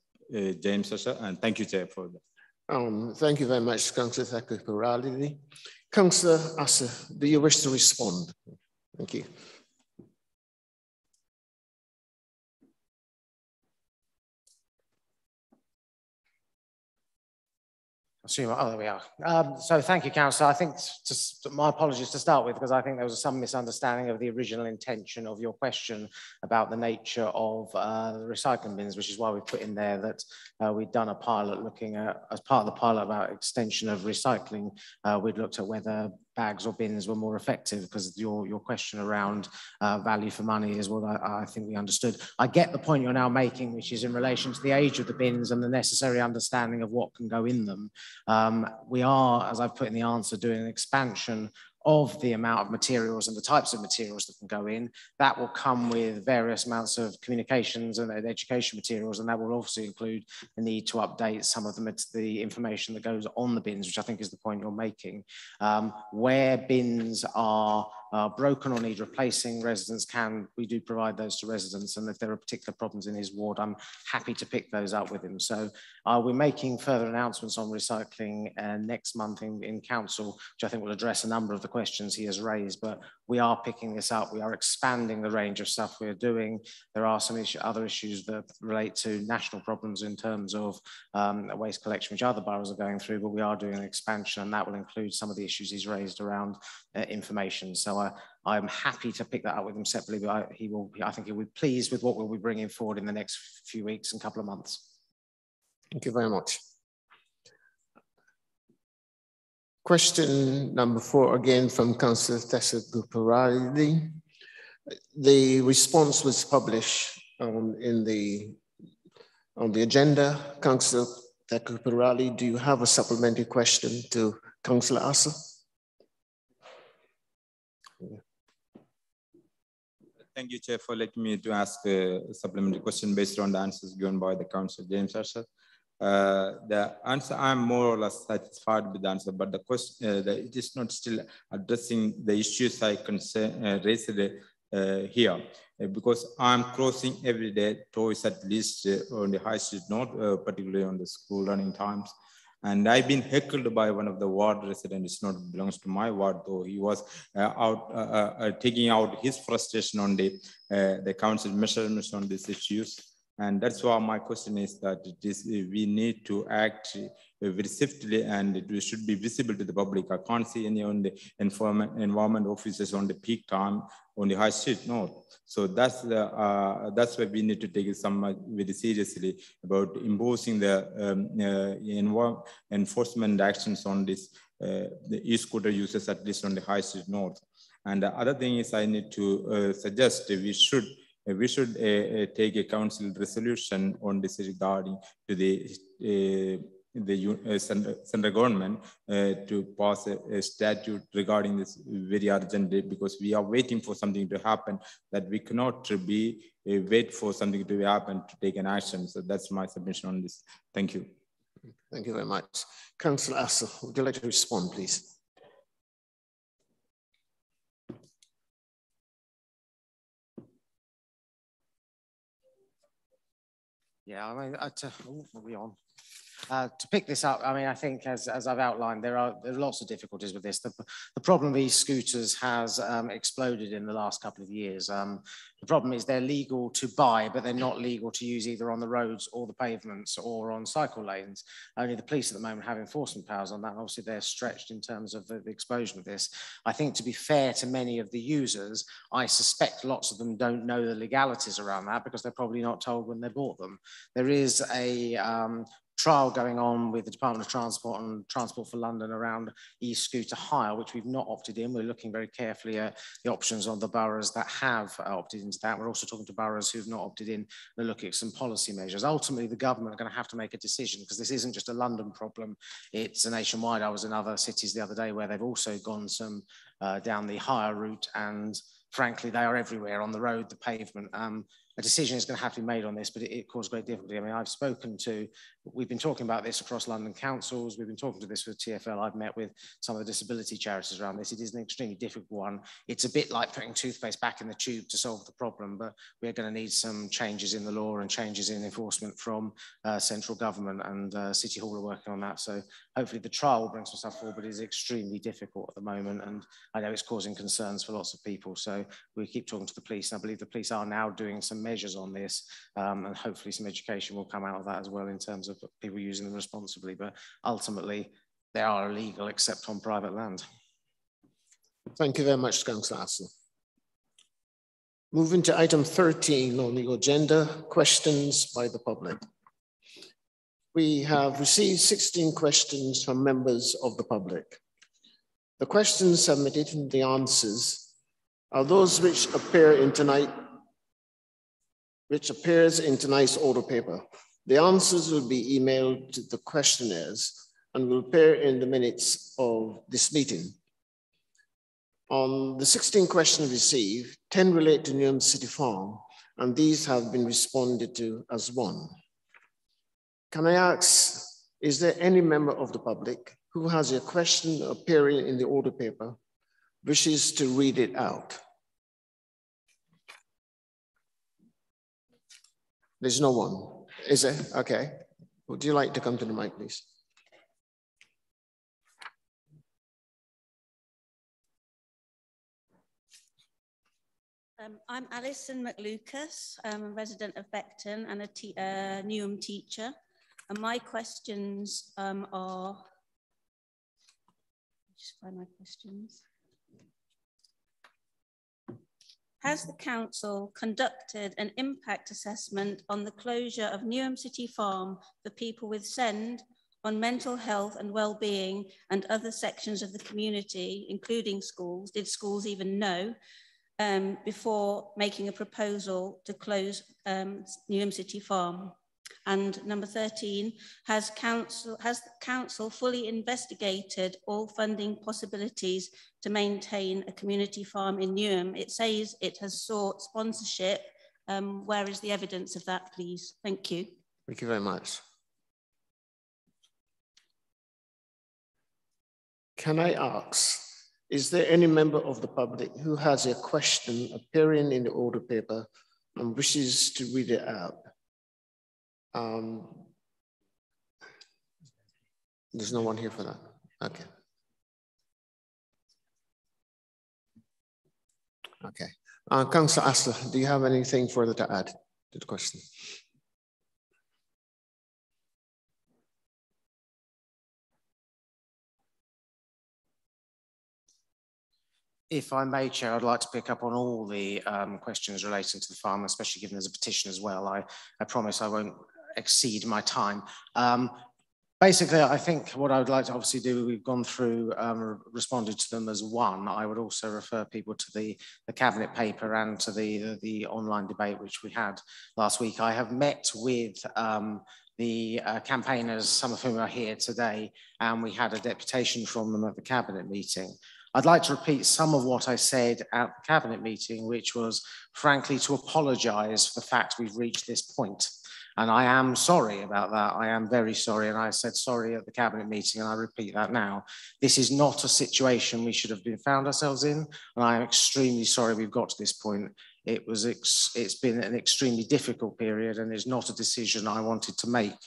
James Sasha, and thank you, Chair, for that. Um, thank you very much, Councillor Thakur. Councillor Asser, do you wish to respond? Thank you. Oh, there we are. Um, so thank you, Councillor. I think just my apologies to start with, because I think there was some misunderstanding of the original intention of your question about the nature of uh, the recycling bins, which is why we put in there that uh, we'd done a pilot looking at, as part of the pilot about extension of recycling, uh, we'd looked at whether bags or bins were more effective because your, your question around uh, value for money is what I, I, think we understood. I get the point you're now making, which is in relation to the age of the bins and the necessary understanding of what can go in them. Um, we are, as I've put in the answer, doing an expansion of the amount of materials and the types of materials that can go in. That will come with various amounts of communications and education materials, and that will also include the need to update some of the, the information that goes on the bins, which I think is the point you're making. Um, where bins are uh, broken or need replacing, residents can, we do provide those to residents. And if there are particular problems in his ward, I'm happy to pick those up with him. So uh, we're making further announcements on recycling uh, next month in, in council, which I think will address a number of the questions he has raised, but we are picking this up. We are expanding the range of stuff we're doing. There are some issue, other issues that relate to national problems in terms of um, waste collection, which other boroughs are going through, but we are doing an expansion and that will include some of the issues he's raised around uh, information. So I, I'm happy to pick that up with him separately, but I, he will, I think he'll be pleased with what we'll be bringing forward in the next few weeks and couple of months. Thank you very much. Question number four, again from Councillor Tessa Guparali. The response was published um, in the on the agenda. Councillor Guparali, do you have a supplementary question to Councillor Asser? Thank you, Chair, for letting me to ask a supplementary question based on the answers given by the Council James Asher. Uh, the answer, I'm more or less satisfied with the answer, but the question, uh, the, it is not still addressing the issues I concern, uh, raised uh, here, uh, because I'm crossing every day twice at least uh, on the high street, not particularly on the school running times. And I've been heckled by one of the ward residents, it's not belongs to my ward, though he was out taking out his frustration on the, the council measurements on these issues. And that's why my question is that it is, we need to act very swiftly and it should be visible to the public. I can't see any on the environment officers on the peak time on the high street, no. So that's the, uh, that's why we need to take it some very seriously about imposing the um, uh, enforcement actions on this uh, the e-scooter users at least on the high street north. And the other thing is I need to uh, suggest we should uh, we should uh, uh, take a council resolution on this regarding to the the uh, central government uh, to pass a, a, statute regarding this very urgently because we are waiting for something to happen that we cannot be uh, wait for something to happen to take an action. So that's my submission on this. Thank you. Thank you very much. Councillor Asser, would you like to respond, please? Yeah, I mean, uh, to, oh, are we on? Uh, to pick this up, I mean, I think as, as I've outlined, there are, there are lots of difficulties with this. The, the problem of e-scooters has um, exploded in the last couple of years. Um, the problem is they're legal to buy, but they're not legal to use either on the roads or the pavements or on cycle lanes. Only the police at the moment have enforcement powers on that. Obviously, they're stretched in terms of the, the exposure of this. I think to be fair to many of the users, I suspect lots of them don't know the legalities around that because they're probably not told when they bought them. There is a um, trial going on with the Department of Transport and Transport for London around e-scooter hire, which we've not opted in. We're looking very carefully at the options on the boroughs that have uh, opted into that. We're also talking to boroughs who've not opted in. We're looking at some policy measures. Ultimately, the government are going to have to make a decision because this isn't just a London problem. It's a nationwide. I was in other cities the other day where they've also gone some uh, down the hire route and frankly, they are everywhere on the road, the pavement. Um, a decision is going to have to be made on this, but it, it caused great difficulty. I mean, I've spoken to, we've been talking about this across London councils, we've been talking to this with TFL, I've met with some of the disability charities around this. It is an extremely difficult one. It's a bit like putting toothpaste back in the tube to solve the problem, but we're going to need some changes in the law and changes in enforcement from uh, central government and uh, City Hall are working on that. So hopefully the trial will bring some stuff forward, but it is extremely difficult at the moment. And I know it's causing concerns for lots of people. So we keep talking to the police. And I believe the police are now doing some measures on this um, and hopefully some education will come out of that as well in terms of people using them responsibly. But ultimately, they are illegal except on private land. Thank you very much, Councillor. Moving to item 13 on the agenda, questions by the public. We have received 16 questions from members of the public. The questions submitted and the answers are those which appear in tonight which appears in tonight's order paper. The answers will be emailed to the questionnaires and will appear in the minutes of this meeting. On the 16 questions received, 10 relate to Newham City Farm, and these have been responded to as one. Can I ask, is there any member of the public who has a question appearing in the order paper, wishes to read it out? There's no one. Is it? Okay. Would you like to come to the mic, please? Um, I'm Alison McLucas. I'm a resident of Beckton and a te uh, Newham teacher. And my questions um, are, just find my questions. Has the council conducted an impact assessment on the closure of Newham City Farm for people with SEND on mental health and well-being and other sections of the community, including schools? Did schools even know um, before making a proposal to close um, Newham City Farm? And number 13, has council, has council fully investigated all funding possibilities to maintain a community farm in Newham? It says it has sought sponsorship. Um, where is the evidence of that, please? Thank you. Thank you very much. Can I ask, is there any member of the public who has a question appearing in the order paper and wishes to read it out? Um, there's no one here for that. Okay. Okay. Uh, Councillor Astle, do you have anything further to add to the question? If I may, Chair, I'd like to pick up on all the um, questions relating to the farm, especially given there's a petition as well. I, I promise I won't exceed my time. Um, basically, I think what I would like to obviously do, we've gone through, um, responded to them as one. I would also refer people to the, the cabinet paper and to the, the, the online debate which we had last week. I have met with um, the uh, campaigners, some of whom are here today, and we had a deputation from them at the cabinet meeting. I'd like to repeat some of what I said at the cabinet meeting, which was frankly to apologise for the fact we've reached this point. And I am sorry about that. I am very sorry. And I said sorry at the cabinet meeting, and I repeat that now. This is not a situation we should have been found ourselves in. And I am extremely sorry we've got to this point. It was it's been an extremely difficult period and it's not a decision I wanted to make.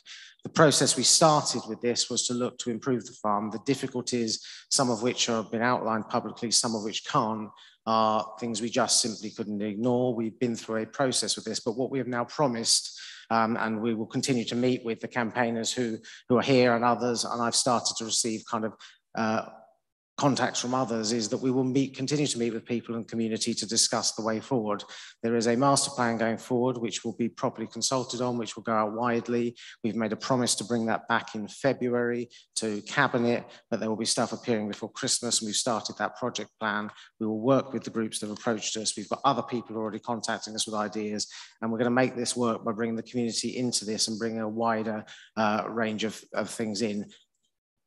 The process we started with this was to look to improve the farm. The difficulties, some of which have been outlined publicly, some of which can't, are things we just simply couldn't ignore. We've been through a process with this, but what we have now promised um, and we will continue to meet with the campaigners who, who are here and others. And I've started to receive kind of uh, contacts from others is that we will meet, continue to meet with people and community to discuss the way forward. There is a master plan going forward, which will be properly consulted on, which will go out widely. We've made a promise to bring that back in February to cabinet, but there will be stuff appearing before Christmas and we've started that project plan. We will work with the groups that have approached us. We've got other people already contacting us with ideas and we're gonna make this work by bringing the community into this and bring a wider uh, range of, of things in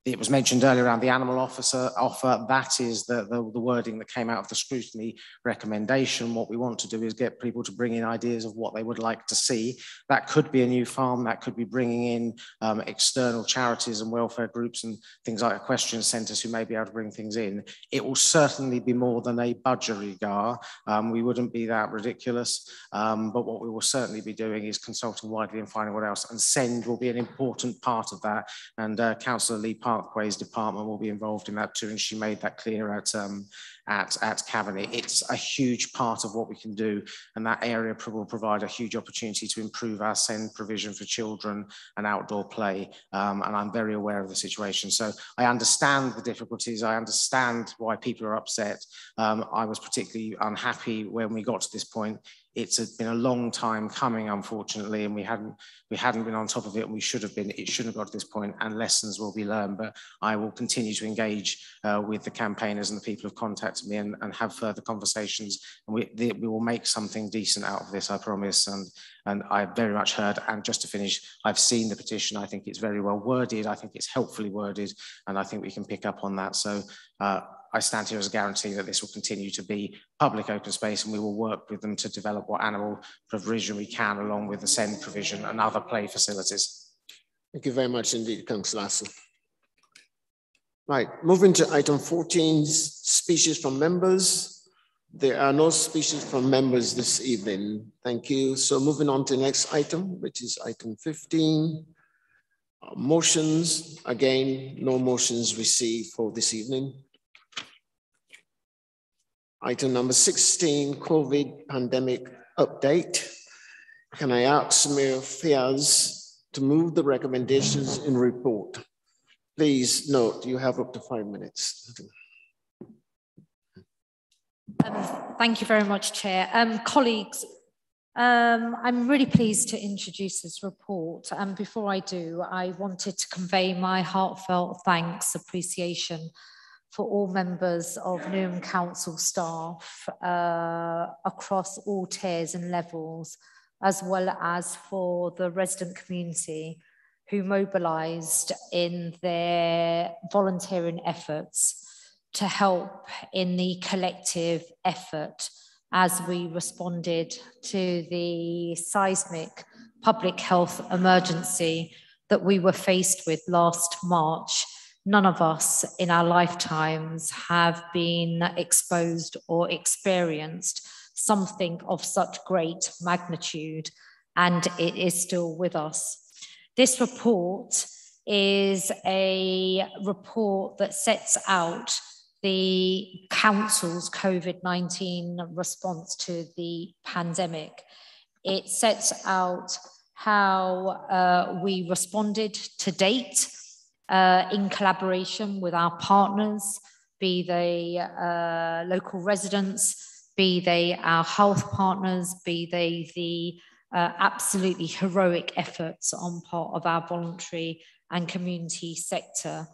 it was mentioned earlier around the animal officer offer. That is the, the, the, wording that came out of the scrutiny recommendation. What we want to do is get people to bring in ideas of what they would like to see. That could be a new farm. That could be bringing in um, external charities and welfare groups and things like equestrian centres who may be able to bring things in. It will certainly be more than a budgerigar. Um, we wouldn't be that ridiculous. Um, but what we will certainly be doing is consulting widely and finding what else. And SEND will be an important part of that. And uh, Councillor Lee Park Parkways department will be involved in that too, and she made that clear at um, at at Cabinet. It's a huge part of what we can do, and that area will provide a huge opportunity to improve our SEND provision for children and outdoor play. Um, and I'm very aware of the situation, so I understand the difficulties. I understand why people are upset. Um, I was particularly unhappy when we got to this point it's been a long time coming, unfortunately, and we hadn't we hadn't been on top of it, and we should have been. It shouldn't have got to this point, and lessons will be learned. But I will continue to engage uh, with the campaigners and the people who've contacted me, and, and have further conversations, and we the, we will make something decent out of this, I promise. And and I very much heard. And just to finish, I've seen the petition. I think it's very well worded. I think it's helpfully worded, and I think we can pick up on that. So. Uh, I stand here as a guarantee that this will continue to be public open space and we will work with them to develop what animal provision we can along with the SEND provision and other play facilities. Thank you very much indeed, Councillor Lassen. Right, moving to item 14, species from members. There are no species from members this evening. Thank you. So moving on to the next item, which is item 15. Uh, motions, again, no motions received for this evening. Item number 16, COVID pandemic update. Can I ask Mayor Fiaz to move the recommendations in report? Please note you have up to five minutes. Um, thank you very much, Chair. Um, colleagues, um, I'm really pleased to introduce this report. And before I do, I wanted to convey my heartfelt thanks, appreciation for all members of Newham Council staff uh, across all tiers and levels, as well as for the resident community who mobilised in their volunteering efforts to help in the collective effort as we responded to the seismic public health emergency that we were faced with last March none of us in our lifetimes have been exposed or experienced something of such great magnitude, and it is still with us. This report is a report that sets out the Council's COVID 19 response to the pandemic. It sets out how uh, we responded to date uh, in collaboration with our partners, be they uh, local residents, be they our health partners, be they the uh, absolutely heroic efforts on part of our voluntary and community sector.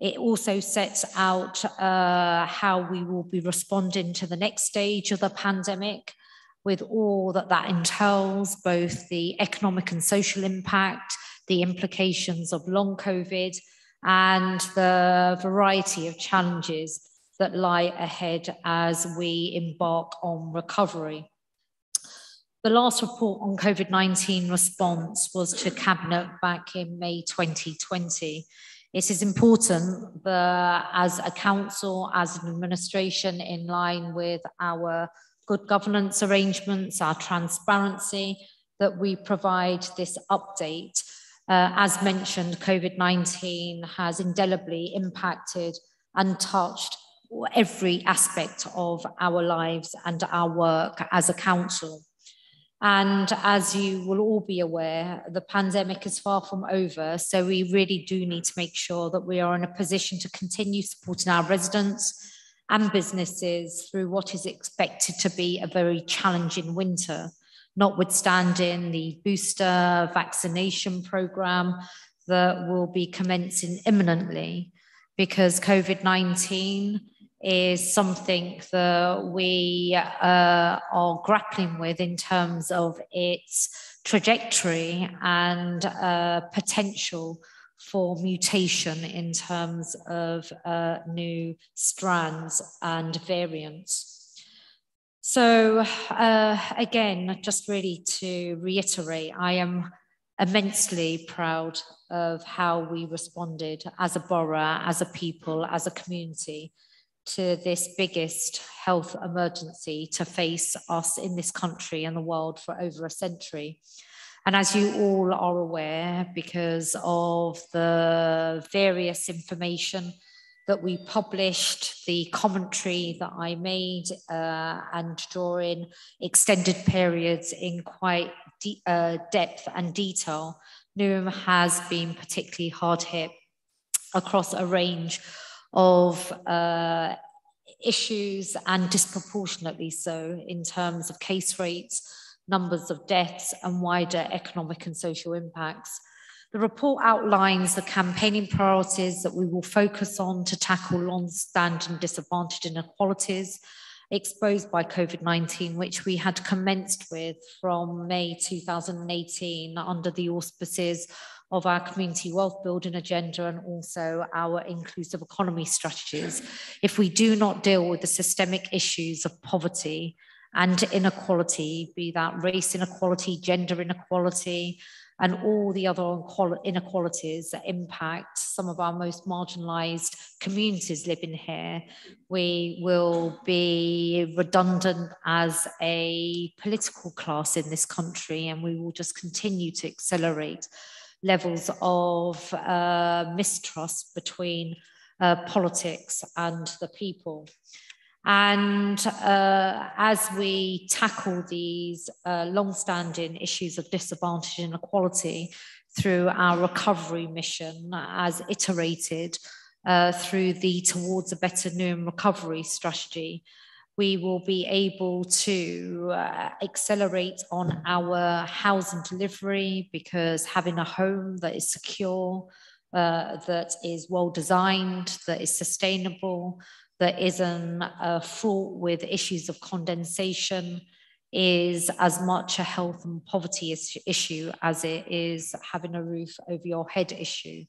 It also sets out uh, how we will be responding to the next stage of the pandemic with all that that entails, both the economic and social impact, the implications of long COVID, and the variety of challenges that lie ahead as we embark on recovery. The last report on COVID 19 response was to Cabinet back in May 2020. It is important that as a council, as an administration, in line with our good governance arrangements, our transparency, that we provide this update uh, as mentioned, COVID 19 has indelibly impacted and touched every aspect of our lives and our work as a council. And as you will all be aware, the pandemic is far from over. So we really do need to make sure that we are in a position to continue supporting our residents and businesses through what is expected to be a very challenging winter notwithstanding the booster vaccination program that will be commencing imminently, because COVID 19 is something that we uh, are grappling with in terms of its trajectory and uh, potential for mutation in terms of uh, new strands and variants. So uh, again, just really to reiterate, I am immensely proud of how we responded as a borough, as a people, as a community to this biggest health emergency to face us in this country and the world for over a century. And as you all are aware, because of the various information that we published, the commentary that I made, uh, and during extended periods in quite de uh, depth and detail, Newham has been particularly hard hit across a range of uh, issues and disproportionately so in terms of case rates, numbers of deaths and wider economic and social impacts. The report outlines the campaigning priorities that we will focus on to tackle long-standing disadvantage inequalities exposed by COVID-19, which we had commenced with from May 2018 under the auspices of our community wealth building agenda and also our inclusive economy strategies. If we do not deal with the systemic issues of poverty and inequality, be that race inequality, gender inequality, and all the other inequalities that impact some of our most marginalized communities living here, we will be redundant as a political class in this country, and we will just continue to accelerate levels of uh, mistrust between uh, politics and the people. And uh, as we tackle these uh, long-standing issues of disadvantage and inequality through our recovery mission, as iterated uh, through the Towards a Better Newham Recovery strategy, we will be able to uh, accelerate on our housing delivery because having a home that is secure, uh, that is well designed, that is sustainable, that isn't uh, fraught with issues of condensation is as much a health and poverty issue as it is having a roof over your head issue.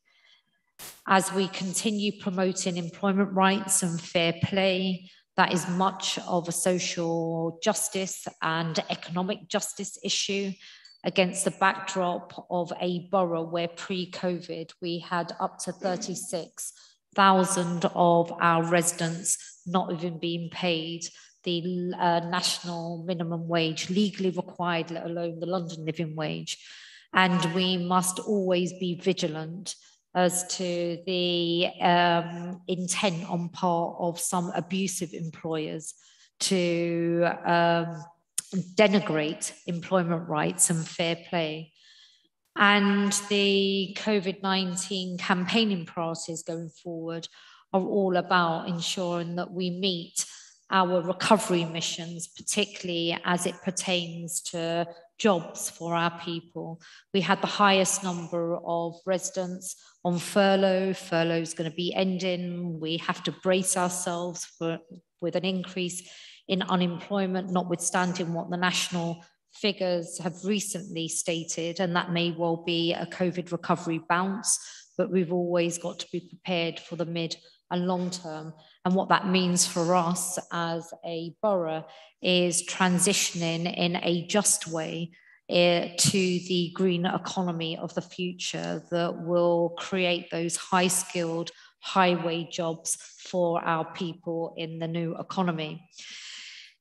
As we continue promoting employment rights and fair play, that is much of a social justice and economic justice issue against the backdrop of a borough where pre-COVID we had up to 36 thousand of our residents not even being paid the uh, national minimum wage legally required, let alone the London living wage. And we must always be vigilant as to the um, intent on part of some abusive employers to um, denigrate employment rights and fair play. And the COVID 19 campaigning priorities going forward are all about ensuring that we meet our recovery missions, particularly as it pertains to jobs for our people. We had the highest number of residents on furlough. Furlough is going to be ending. We have to brace ourselves for, with an increase in unemployment, notwithstanding what the national figures have recently stated, and that may well be a COVID recovery bounce, but we've always got to be prepared for the mid and long term. And what that means for us as a borough is transitioning in a just way uh, to the green economy of the future that will create those high skilled, high wage jobs for our people in the new economy.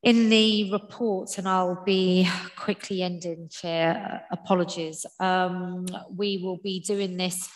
In the report, and I'll be quickly ending, Chair, apologies, um, we will be doing this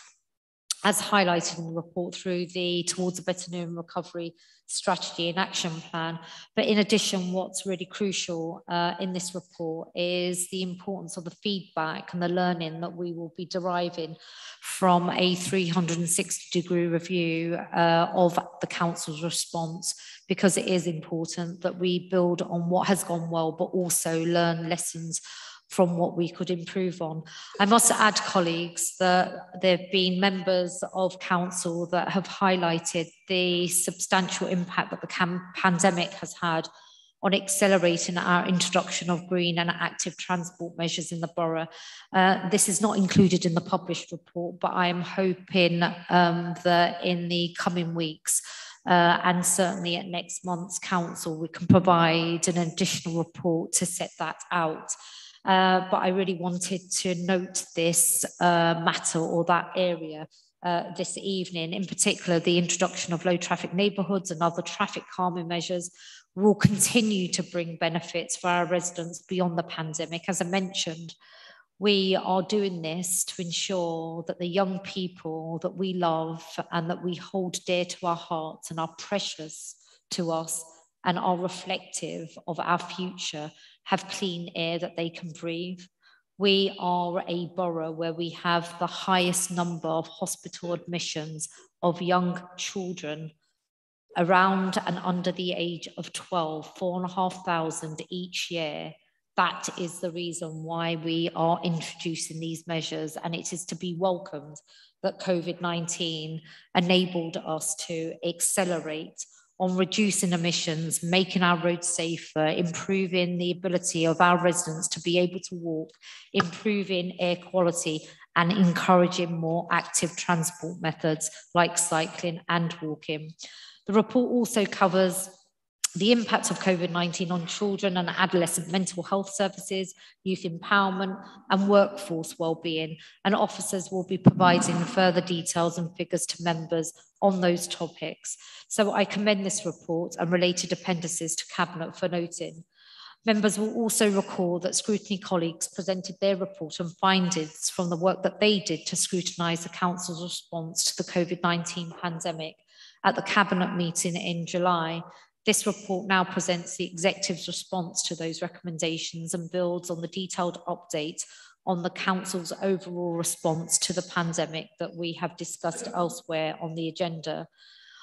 as highlighted in the report through the Towards a Better Newham Recovery Strategy and Action Plan. But in addition, what's really crucial uh, in this report is the importance of the feedback and the learning that we will be deriving from a 360 degree review uh, of the Council's response, because it is important that we build on what has gone well, but also learn lessons from what we could improve on. I must add, colleagues, that there have been members of council that have highlighted the substantial impact that the pandemic has had on accelerating our introduction of green and active transport measures in the borough. Uh, this is not included in the published report, but I am hoping um, that in the coming weeks, uh, and certainly at next month's council, we can provide an additional report to set that out. Uh, but I really wanted to note this uh, matter or that area uh, this evening, in particular, the introduction of low traffic neighbourhoods and other traffic calming measures will continue to bring benefits for our residents beyond the pandemic. As I mentioned, we are doing this to ensure that the young people that we love and that we hold dear to our hearts and are precious to us and are reflective of our future have clean air that they can breathe. We are a borough where we have the highest number of hospital admissions of young children around and under the age of 12, 4,500 each year. That is the reason why we are introducing these measures, and it is to be welcomed that COVID 19 enabled us to accelerate on reducing emissions, making our roads safer, improving the ability of our residents to be able to walk, improving air quality, and encouraging more active transport methods like cycling and walking. The report also covers the impact of COVID-19 on children and adolescent mental health services, youth empowerment and workforce wellbeing, and officers will be providing further details and figures to members on those topics. So I commend this report and related appendices to Cabinet for noting. Members will also recall that scrutiny colleagues presented their report and findings from the work that they did to scrutinise the Council's response to the COVID-19 pandemic at the Cabinet meeting in July. This report now presents the Executive's response to those recommendations and builds on the detailed update on the Council's overall response to the pandemic that we have discussed elsewhere on the agenda.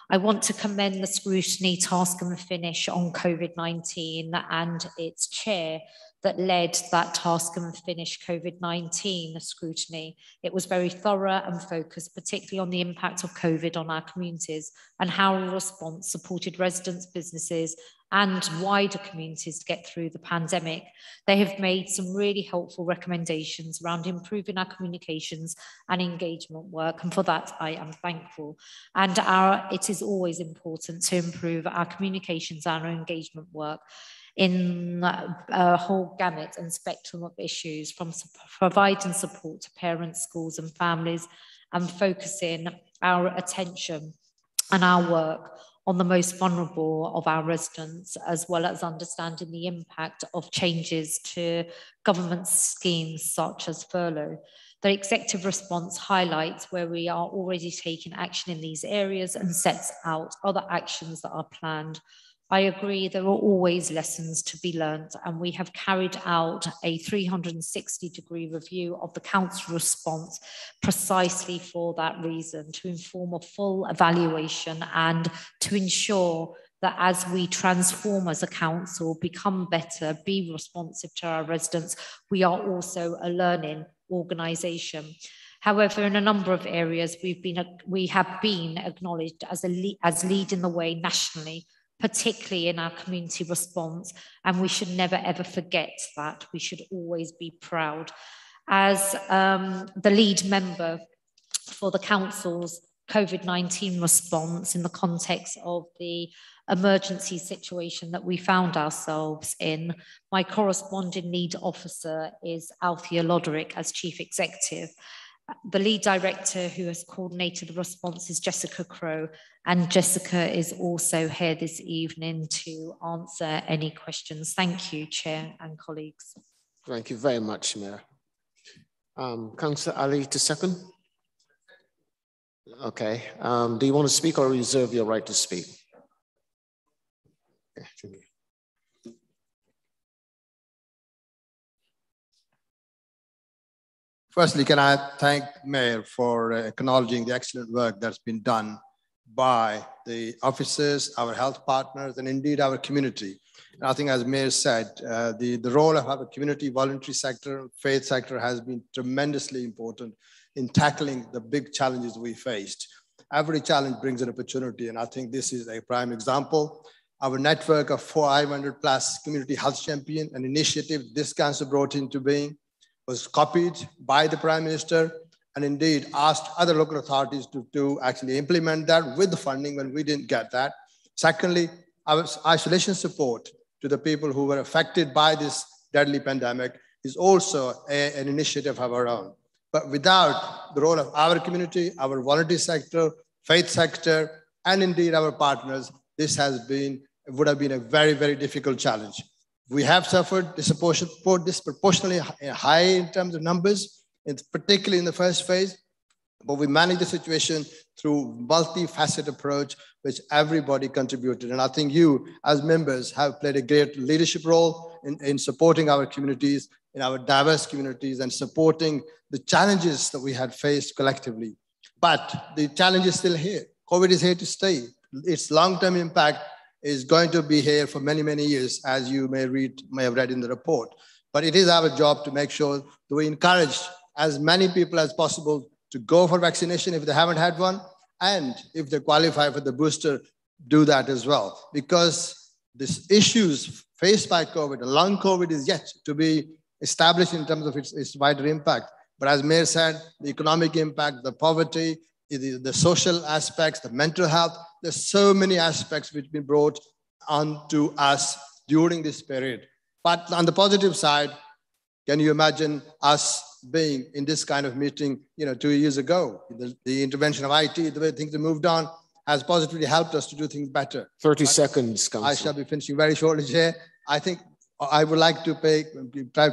I want to commend the scrutiny task and finish on COVID-19 and its chair, that led that task and finish COVID-19 scrutiny. It was very thorough and focused, particularly on the impact of COVID on our communities and how a response supported residents, businesses, and wider communities to get through the pandemic. They have made some really helpful recommendations around improving our communications and engagement work, and for that I am thankful. And our, it is always important to improve our communications and our engagement work in uh, a whole gamut and spectrum of issues from providing support to parents, schools and families and focusing our attention and our work on the most vulnerable of our residents, as well as understanding the impact of changes to government schemes such as furlough. The executive response highlights where we are already taking action in these areas and sets out other actions that are planned I agree there are always lessons to be learned and we have carried out a 360 degree review of the council response precisely for that reason, to inform a full evaluation and to ensure that as we transform as a council, become better, be responsive to our residents, we are also a learning organisation. However, in a number of areas, we've been, we have been acknowledged as, a as leading the way nationally particularly in our community response. And we should never ever forget that. We should always be proud. As um, the lead member for the Council's COVID 19 response in the context of the emergency situation that we found ourselves in, my corresponding lead officer is Althea Loderick as Chief Executive. The lead director who has coordinated the response is Jessica Crow, and Jessica is also here this evening to answer any questions. Thank you, Chair and colleagues. Thank you very much, Mayor. Um, Councillor Ali to second. Okay. Um, do you want to speak or reserve your right to speak? Okay. Firstly, can I thank Mayor for uh, acknowledging the excellent work that's been done by the officers, our health partners, and indeed our community. And I think as Mayor said, uh, the, the role of our community voluntary sector, faith sector has been tremendously important in tackling the big challenges we faced. Every challenge brings an opportunity, and I think this is a prime example. our network of 400 plus community health champion, an initiative this council brought into being, was copied by the Prime Minister and indeed asked other local authorities to, to actually implement that with the funding when we didn't get that. Secondly, our isolation support to the people who were affected by this deadly pandemic is also a, an initiative of our own. But without the role of our community, our voluntary sector, faith sector, and indeed our partners, this has been, would have been a very, very difficult challenge. We have suffered disproportionately high in terms of numbers, particularly in the first phase, but we managed the situation through multifaceted approach, which everybody contributed. And I think you, as members, have played a great leadership role in, in supporting our communities, in our diverse communities, and supporting the challenges that we had faced collectively. But the challenge is still here. COVID is here to stay. Its long-term impact is going to be here for many, many years, as you may read, may have read in the report. But it is our job to make sure that we encourage as many people as possible to go for vaccination if they haven't had one, and if they qualify for the booster, do that as well. Because these issues faced by COVID, long COVID is yet to be established in terms of its, its wider impact. But as Mayor said, the economic impact, the poverty, the, the social aspects, the mental health, there's so many aspects which have been brought onto us during this period. But on the positive side, can you imagine us being in this kind of meeting, you know, two years ago? The, the intervention of IT, the way things have moved on, has positively helped us to do things better. 30 but seconds, Council. I shall be finishing very shortly, Chair. I think I would like to pay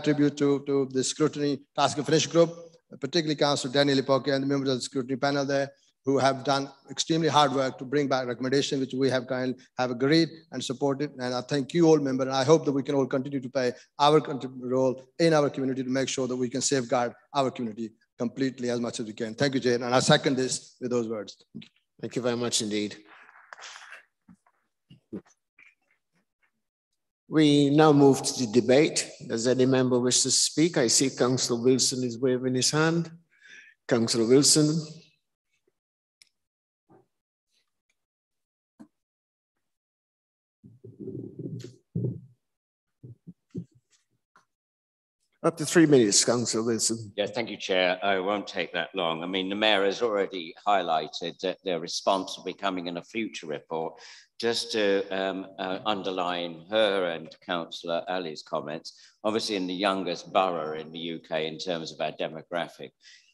tribute to, to the scrutiny task and finish group, particularly Councillor Daniel Ipoke and the members of the scrutiny panel there, who have done extremely hard work to bring back recommendations, which we have kind have agreed and supported. And I thank you all, member, and I hope that we can all continue to play our role in our community to make sure that we can safeguard our community completely as much as we can. Thank you, Jane. And I second this with those words. Thank you very much indeed. We now move to the debate. Does any member wish to speak? I see Councillor Wilson is waving his hand. Councillor Wilson. Up to three minutes, Councillor Wilson. Yeah, thank you, Chair. I won't take that long. I mean, the Mayor has already highlighted that their response will be coming in a future report. Just to um, uh, underline her and Councillor Ali's comments, obviously in the youngest borough in the UK in terms of our demographic,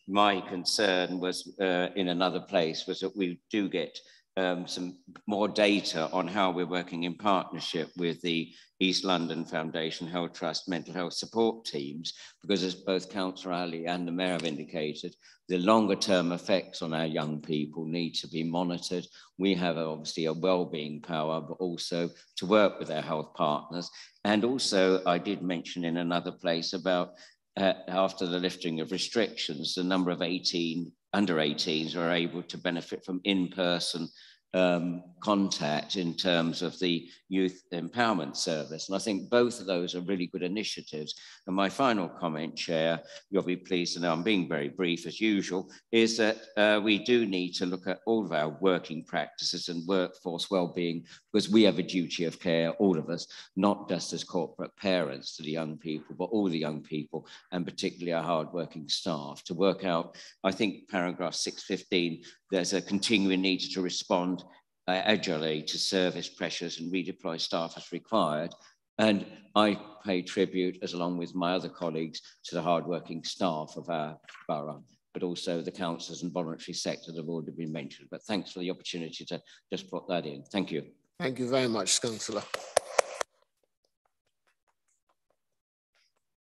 my concern was uh, in another place was that we do get um, some more data on how we're working in partnership with the East London Foundation Health Trust mental health support teams, because as both Councillor Ali and the Mayor have indicated, the longer term effects on our young people need to be monitored. We have obviously a well-being power, but also to work with our health partners. And also I did mention in another place about uh, after the lifting of restrictions, the number of 18 under 18s are able to benefit from in-person um, contact in terms of the youth empowerment service. And I think both of those are really good initiatives. And my final comment, Chair, you'll be pleased to know I'm being very brief as usual, is that uh, we do need to look at all of our working practices and workforce well-being because we have a duty of care, all of us, not just as corporate parents to the young people, but all the young people and particularly our hard-working staff to work out, I think paragraph 615 there's a continuing need to respond uh, agilely to service pressures and redeploy staff as required. And I pay tribute, as along with my other colleagues, to the hardworking staff of our borough, but also the councils and voluntary sector that have already been mentioned. But thanks for the opportunity to just put that in. Thank you. Thank you very much, Councillor.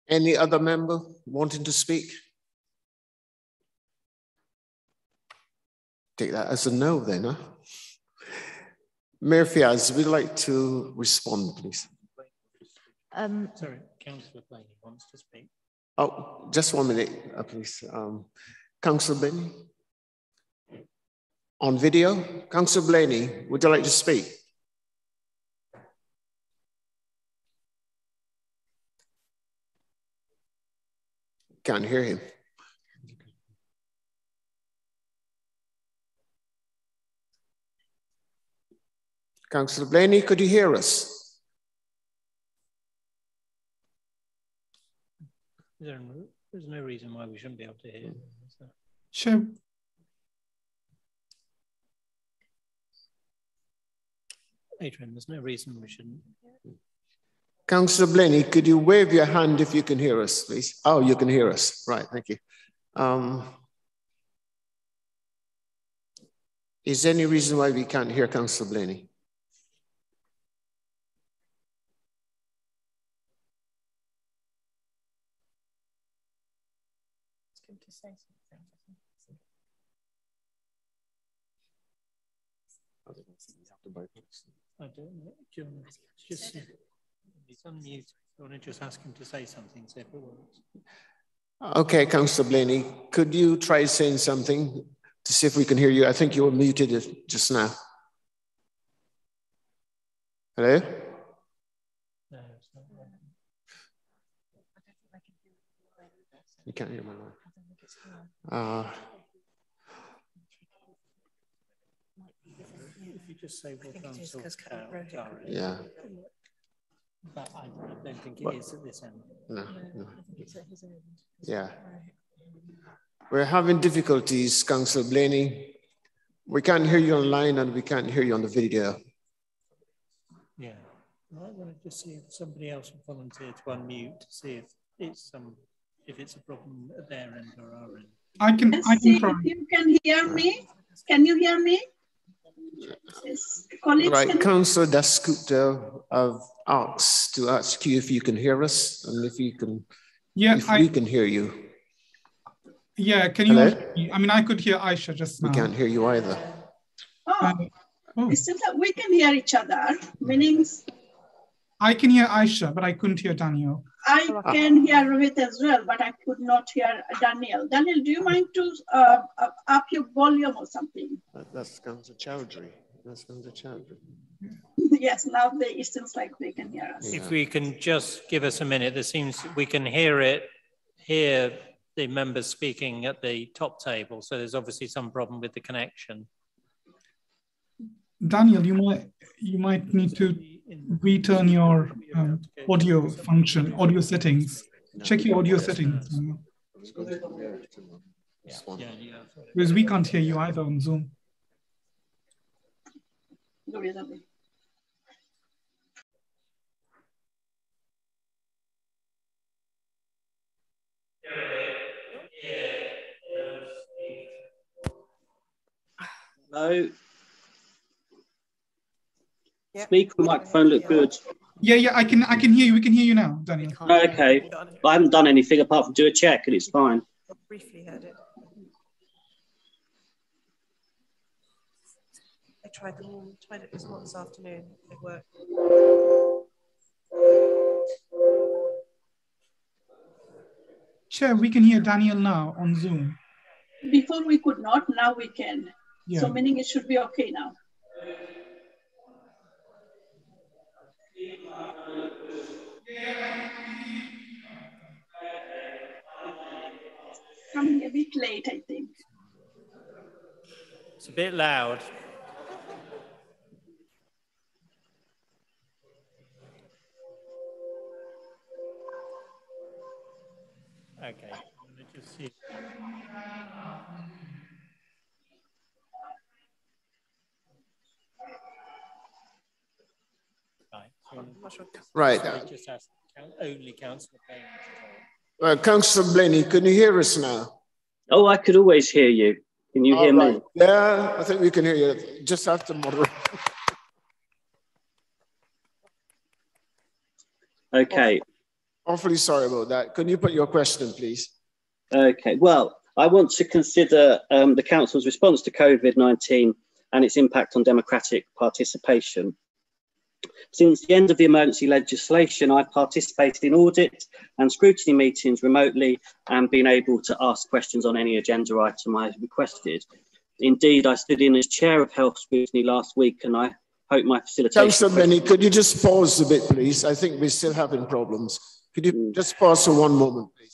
Any other member wanting to speak? Take that as a no then, huh? Mayor Fiaz, would you like to respond, please? Um, Sorry, Councillor Blaney wants to speak. Oh, just one minute, uh, please. Um, Councillor Blaney? On video? Councillor Blaney, would you like to speak? Can't hear him. Councillor Blaney, could you hear us? There, there's no reason why we shouldn't be able to hear. So. Sure. Adrian, there's no reason we shouldn't. Councillor Blaney, could you wave your hand if you can hear us, please? Oh, you can hear us. Right, thank you. Um, is there any reason why we can't hear Councillor Blaney? I don't know. John, just he's unmute. You want to just ask him to say something, see if it works. Okay, Councillor Blaney, could you try saying something to see if we can hear you? I think you were muted just now. Hello? No, you can't hear my line. Uh, if you just say what council Yeah. But I don't think it is at this end. No, no. Yeah. We're having difficulties, Councillor Blaney. We can't hear you online and we can't hear you on the video. Yeah. I want to just see if somebody else would volunteer to unmute to see if it's some if it's a problem at their end or our end. I can I can try. If you can hear me. Can you hear me? Yes. right, Councillor Dasgupta, I've asked to ask you if you can hear us and if you can, yeah, if I, we can hear you. Yeah, can you? Hello? I mean, I could hear Aisha just now. We can't hear you either. Oh, um, oh. it seems that we can hear each other, meaning. I can hear Aisha, but I couldn't hear Daniel. I can hear Rohit as well, but I could not hear Daniel. Daniel, do you mind to uh, up your volume or something? That, That's Councillor Chowdhury. That's Councillor Chowdhury. yes, now they, it seems like they can hear us. If we can just give us a minute, there seems we can hear it, hear the members speaking at the top table. So there's obviously some problem with the connection. Daniel, you might you might need to return your um, audio function, audio settings. Check your audio settings. Because we can't hear you either on Zoom. No. Speaker microphone look good. Yeah, yeah, I can I can hear you. We can hear you now, Daniel. Okay. I haven't done anything apart from do a check and it's fine. Briefly heard it. I tried them all, tried it this morning this afternoon. It worked. Chair, we can hear Daniel now on Zoom. Before we could not, now we can. Yeah. So meaning it should be okay now. Coming a bit late, I think. It's a bit loud. Okay, let me just see. Right. Just ask only Councillor Blaney. Uh, Councillor Blaney, can you hear us now? Oh, I could always hear you. Can you All hear right. me? Yeah, I think we can hear you. Just have to moderate. okay. Awfully sorry about that. Can you put your question, please? Okay. Well, I want to consider um, the Council's response to COVID 19 and its impact on democratic participation. Since the end of the emergency legislation, I've participated in audit and scrutiny meetings remotely and been able to ask questions on any agenda item I requested. Indeed, I stood in as chair of health scrutiny last week and I hope my facilitation... Councillor Blaney, could you just pause a bit, please? I think we're still having problems. Could you mm. just pause for one moment, please?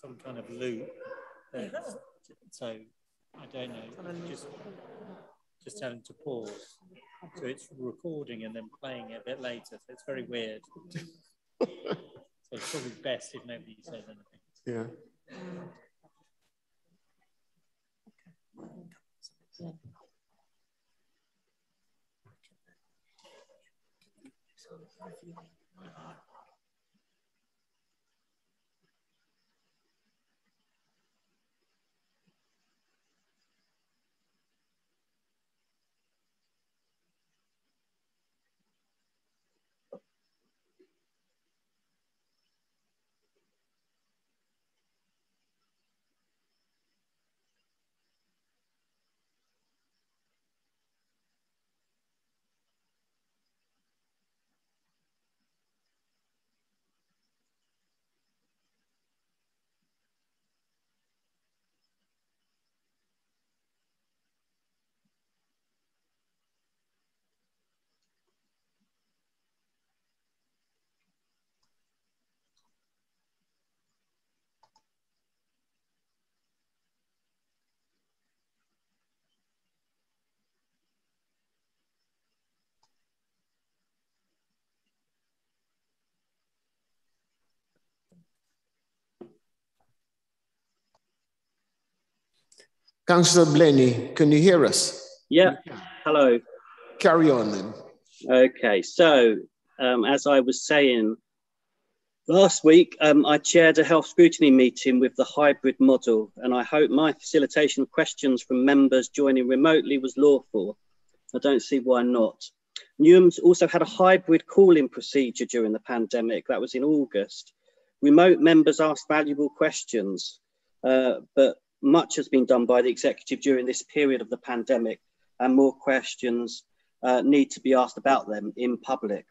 Some kind of loop. so I don't know. Just just tell him to pause. So it's recording and then playing it a bit later. So it's very weird. so it's probably best if nobody says anything. Yeah. Councillor Blaney, can you hear us? Yeah, hello. Carry on then. Okay, so um, as I was saying, last week um, I chaired a health scrutiny meeting with the hybrid model, and I hope my facilitation of questions from members joining remotely was lawful. I don't see why not. Newham's also had a hybrid call-in procedure during the pandemic. That was in August. Remote members asked valuable questions, uh, but much has been done by the executive during this period of the pandemic, and more questions uh, need to be asked about them in public.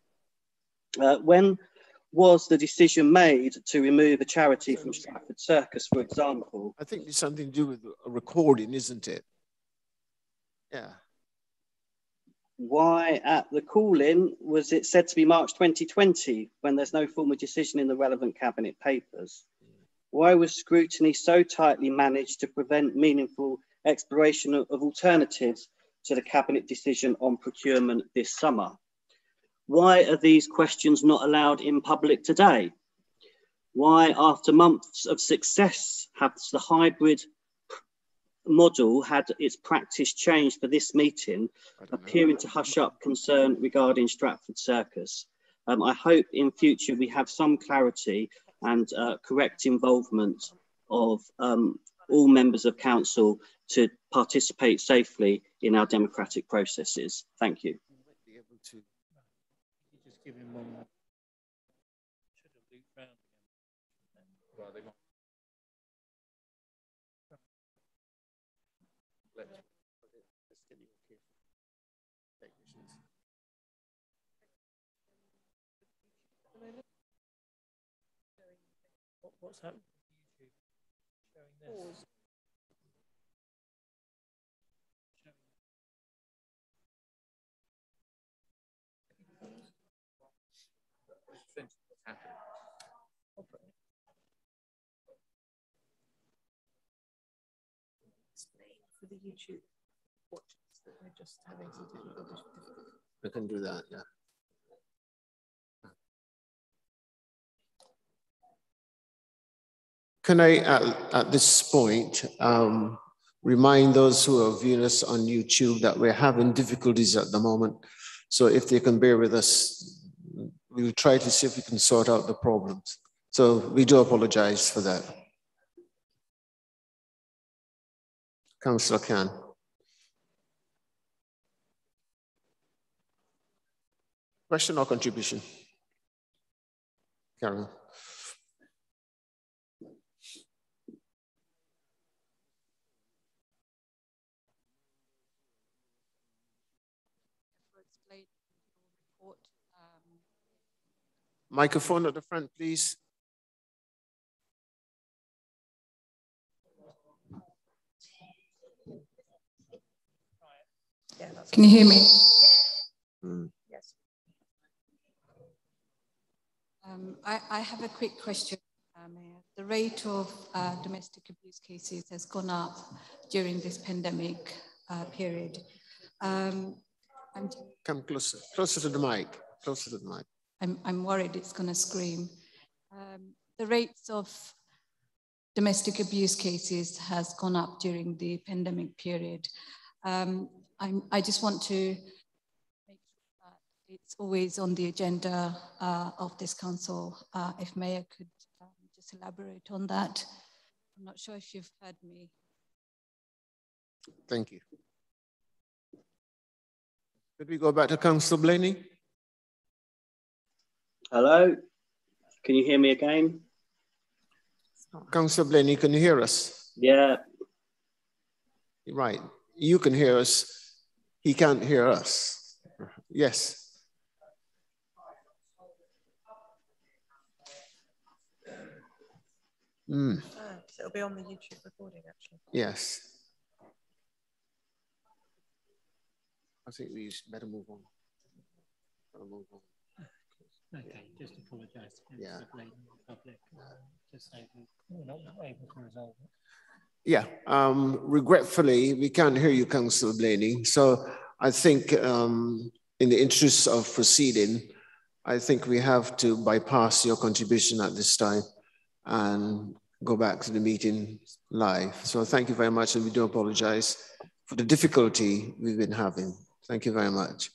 Uh, when was the decision made to remove a charity from Stratford Circus, for example? I think it's something to do with a recording, isn't it? Yeah. Why at the call-in was it said to be March 2020 when there's no formal decision in the relevant cabinet papers? Why was scrutiny so tightly managed to prevent meaningful exploration of, of alternatives to the Cabinet decision on procurement this summer? Why are these questions not allowed in public today? Why, after months of success, has the hybrid model had its practice changed for this meeting, appearing to hush up concern regarding Stratford Circus? Um, I hope in future we have some clarity and uh, correct involvement of um, all members of council to participate safely in our democratic processes. Thank you. What's happening to YouTube showing this? For the YouTube watchers that we're just having some technical difficulties. We can do that, yeah. Can I, at, at this point, um, remind those who are viewing us on YouTube that we're having difficulties at the moment. So if they can bear with us, we'll try to see if we can sort out the problems. So we do apologize for that. Councillor Khan. Question or contribution? Karen. Microphone at the front, please. Can you hear me? Mm. Yes. Um, I, I, have a quick question, uh, Mayor. the rate of uh, domestic abuse cases has gone up during this pandemic uh, period. Um, I'm, Come closer, closer to the mic, closer to the mic. I'm, I'm worried it's going to scream. Um, the rates of domestic abuse cases has gone up during the pandemic period. Um, i just want to make sure that it's always on the agenda uh, of this council. Uh, if Mayor could um, just elaborate on that. I'm not sure if you've heard me. Thank you. Could we go back to Councillor Blaney? Hello, can you hear me again? Councillor Blaney, can you hear us? Yeah. Right, you can hear us. He can't hear us. Yes. Mm. it'll be on the YouTube recording, actually. Yes. I think we better move on. Better move on. Okay, just apologise to yeah. the public. Just say we're not able to resolve it. Yeah, um, regretfully, we can't hear you, Councillor Blaney. So I think um, in the interest of proceeding, I think we have to bypass your contribution at this time and go back to the meeting live. So thank you very much, and we do apologize for the difficulty we've been having. Thank you very much.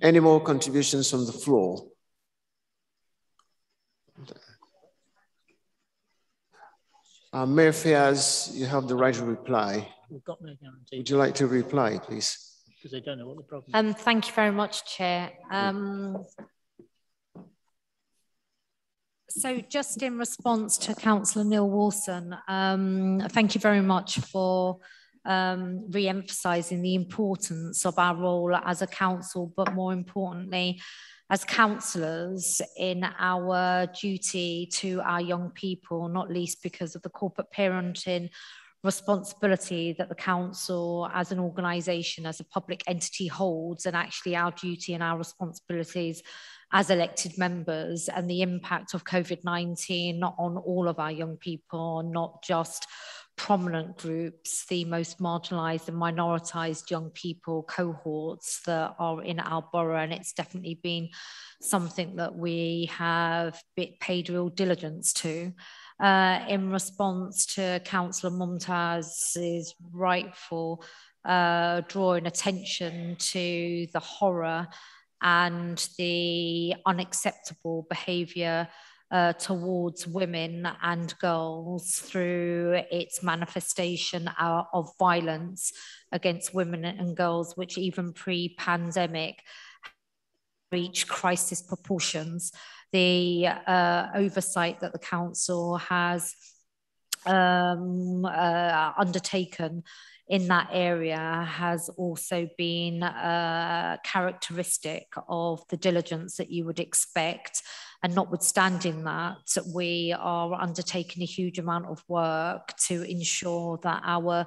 Any more contributions from the floor? Uh, Mayor Fiaz, you have the right to reply. We've got no guarantee. Would you like to reply, please? Because they don't know what the problem um, Thank you very much, Chair. Um, so just in response to Councillor Neil Wilson, um, thank you very much for um, re-emphasising the importance of our role as a council, but more importantly, as councillors in our duty to our young people, not least because of the corporate parenting responsibility that the council as an organisation, as a public entity holds, and actually our duty and our responsibilities as elected members and the impact of COVID-19 not on all of our young people, not just prominent groups, the most marginalised and minoritised young people cohorts that are in our borough. And it's definitely been something that we have paid real diligence to. Uh, in response to Councillor Mumtaz's rightful uh, drawing attention to the horror and the unacceptable behaviour uh, towards women and girls through its manifestation uh, of violence against women and girls, which even pre-pandemic reached crisis proportions. The uh, oversight that the council has um, uh, undertaken in that area has also been uh, characteristic of the diligence that you would expect and notwithstanding that, we are undertaking a huge amount of work to ensure that our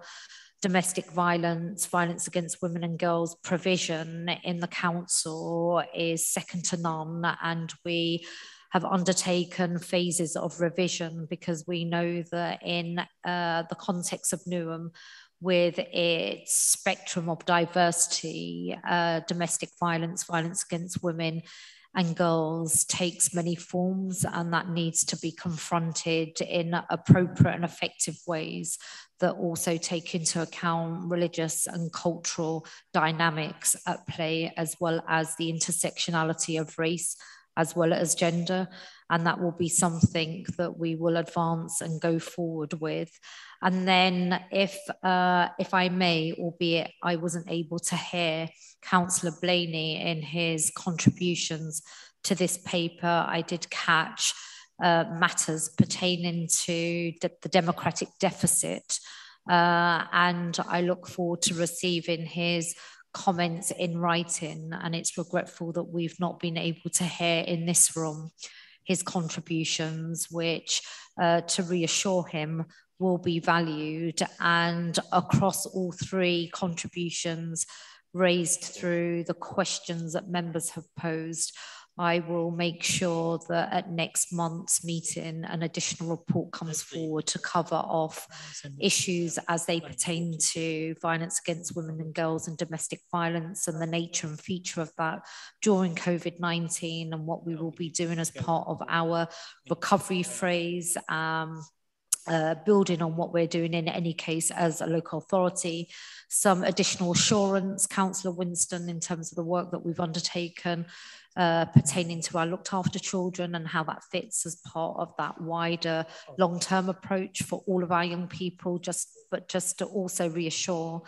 domestic violence, violence against women and girls provision in the council is second to none. And we have undertaken phases of revision because we know that in uh, the context of Newham, with its spectrum of diversity, uh, domestic violence, violence against women, and girls takes many forms and that needs to be confronted in appropriate and effective ways that also take into account religious and cultural dynamics at play as well as the intersectionality of race as well as gender. And that will be something that we will advance and go forward with. And then if uh, if I may, albeit I wasn't able to hear Councillor Blaney in his contributions to this paper, I did catch uh, matters pertaining to the, the democratic deficit. Uh, and I look forward to receiving his comments in writing. And it's regretful that we've not been able to hear in this room his contributions, which uh, to reassure him will be valued and across all three contributions raised through the questions that members have posed, I will make sure that at next month's meeting, an additional report comes forward to cover off issues as they pertain to violence against women and girls and domestic violence and the nature and feature of that during COVID 19 and what we will be doing as part of our recovery phase. Um, uh, building on what we're doing in any case as a local authority, some additional assurance, Councillor Winston, in terms of the work that we've undertaken, uh, pertaining to our looked after children and how that fits as part of that wider long-term approach for all of our young people, just but just to also reassure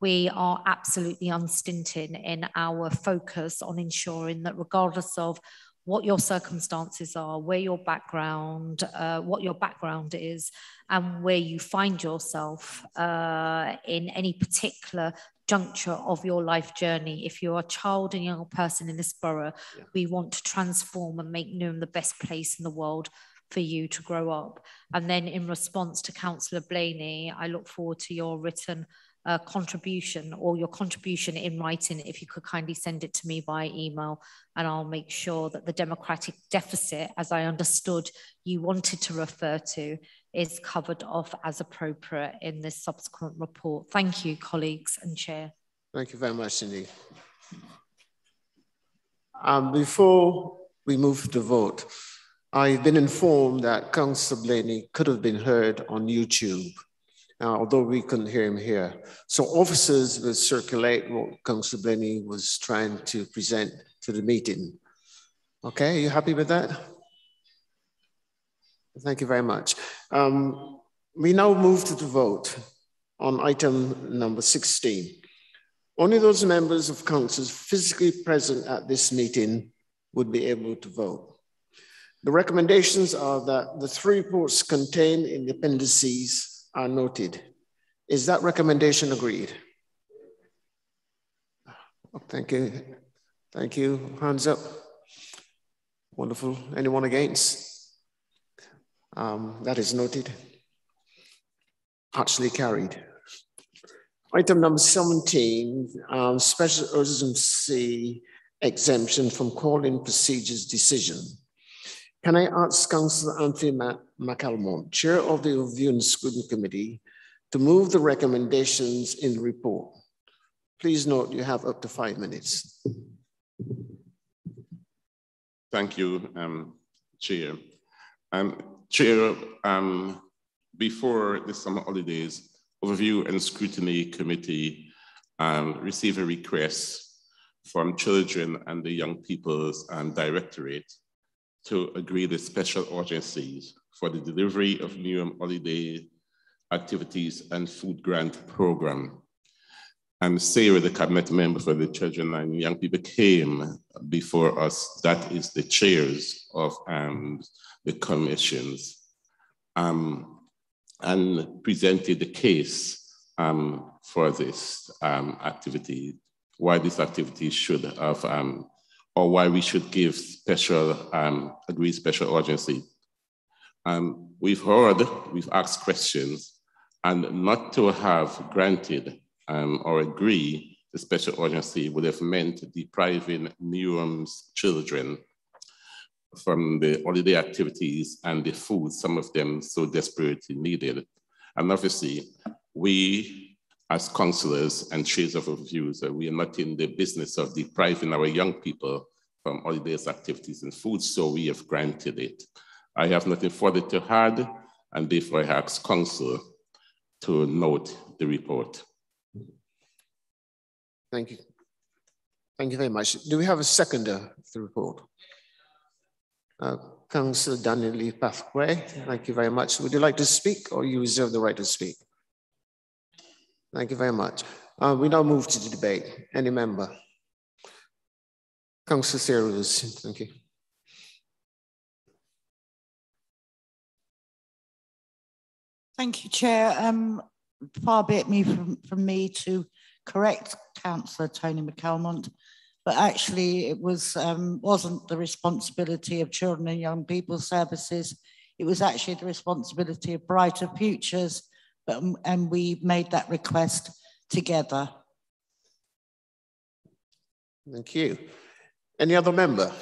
we are absolutely unstinting in our focus on ensuring that regardless of what your circumstances are, where your background, uh, what your background is, and where you find yourself uh, in any particular juncture of your life journey. If you're a child and young person in this borough, yeah. we want to transform and make Newham the best place in the world for you to grow up. And then in response to Councillor Blaney, I look forward to your written uh, contribution or your contribution in writing, if you could kindly send it to me by email, and I'll make sure that the democratic deficit, as I understood you wanted to refer to, is covered off as appropriate in this subsequent report. Thank you, colleagues and Chair. Thank you very much, Cindy. Um, before we move to vote, I've been informed that Councillor Blaney could have been heard on YouTube, uh, although we couldn't hear him here. So officers will circulate what Councillor Blaney was trying to present to the meeting. Okay, are you happy with that? Thank you very much. Um, we now move to the vote on item number 16. Only those members of councils physically present at this meeting would be able to vote. The recommendations are that the three reports contained in the appendices are noted. Is that recommendation agreed? Thank you. Thank you. Hands up. Wonderful. Anyone against? Um, that is noted. Actually carried. Item number 17, um, special urgency exemption from calling procedures decision. Can I ask Councillor Anthony McAlmont, Chair of the Review and Scrutiny Committee, to move the recommendations in the report? Please note you have up to five minutes. Thank you, um, Chair. Um, Chair, um, before the summer holidays, Overview and Scrutiny Committee um, received a request from Children and the Young People's um, Directorate to agree the special urgencies for the delivery of Newham holiday activities and food grant program. And Sarah, the cabinet member for the children and young people, came before us. That is the chairs of um, the commissions um, and presented the case um, for this um, activity, why this activity should have, um, or why we should give special, um, agreed special urgency. Um, we've heard, we've asked questions, and not to have granted or agree the special urgency would have meant depriving Newham's children from the holiday activities and the food, some of them so desperately needed. And obviously, we as councillors and chairs of reviews, we are not in the business of depriving our young people from holidays activities and food, so we have granted it. I have nothing further to add, and therefore I ask council to note the report. Thank you. Thank you very much. Do we have a seconder for the report? Uh, Councillor Daniel Pathway, thank you very much. Would you like to speak or you reserve the right to speak? Thank you very much. Uh, we now move to the debate. Any member? Councillor Searles, thank you. Thank you, Chair. Um, far be it me from, from me to correct Councillor Tony McAlmont but actually it was um, wasn't the responsibility of children and young people services. It was actually the responsibility of Brighter Futures, but, mm, and we made that request together. Thank you. Any other member?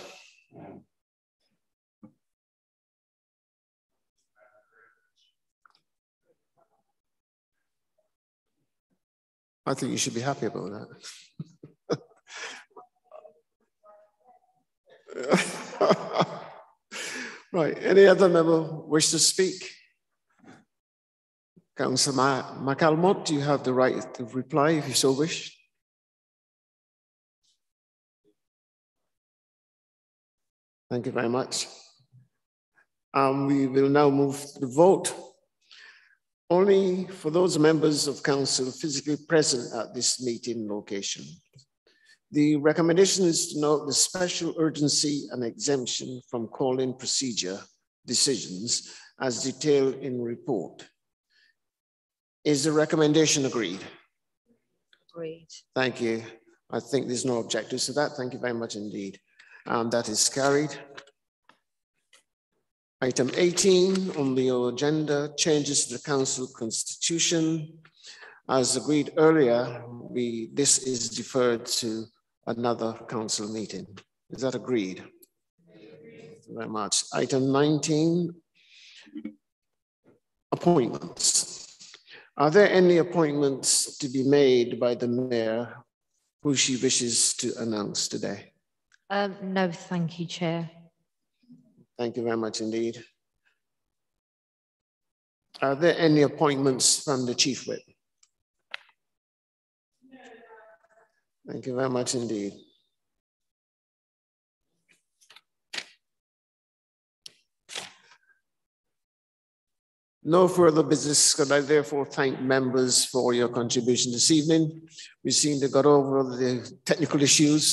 I think you should be happy about that. right, any other member wish to speak? Councillor McAlmont, do you have the right to reply if you so wish? Thank you very much. Um, we will now move to the vote. Only for those members of council physically present at this meeting location. The recommendation is to note the special urgency and exemption from call-in procedure decisions as detailed in report. Is the recommendation agreed? Agreed. Thank you. I think there's no objectors to that. Thank you very much indeed. Um, that is carried. Item 18 on the agenda, changes to the council constitution. As agreed earlier, we, this is deferred to another council meeting. Is that agreed? Thank you very much. Item 19, appointments. Are there any appointments to be made by the mayor who she wishes to announce today? Um, no, thank you, Chair. Thank you very much indeed. Are there any appointments from the Chief Whip? Thank you very much indeed. No further business. Could I therefore thank members for your contribution this evening? We seem to got over the technical issues.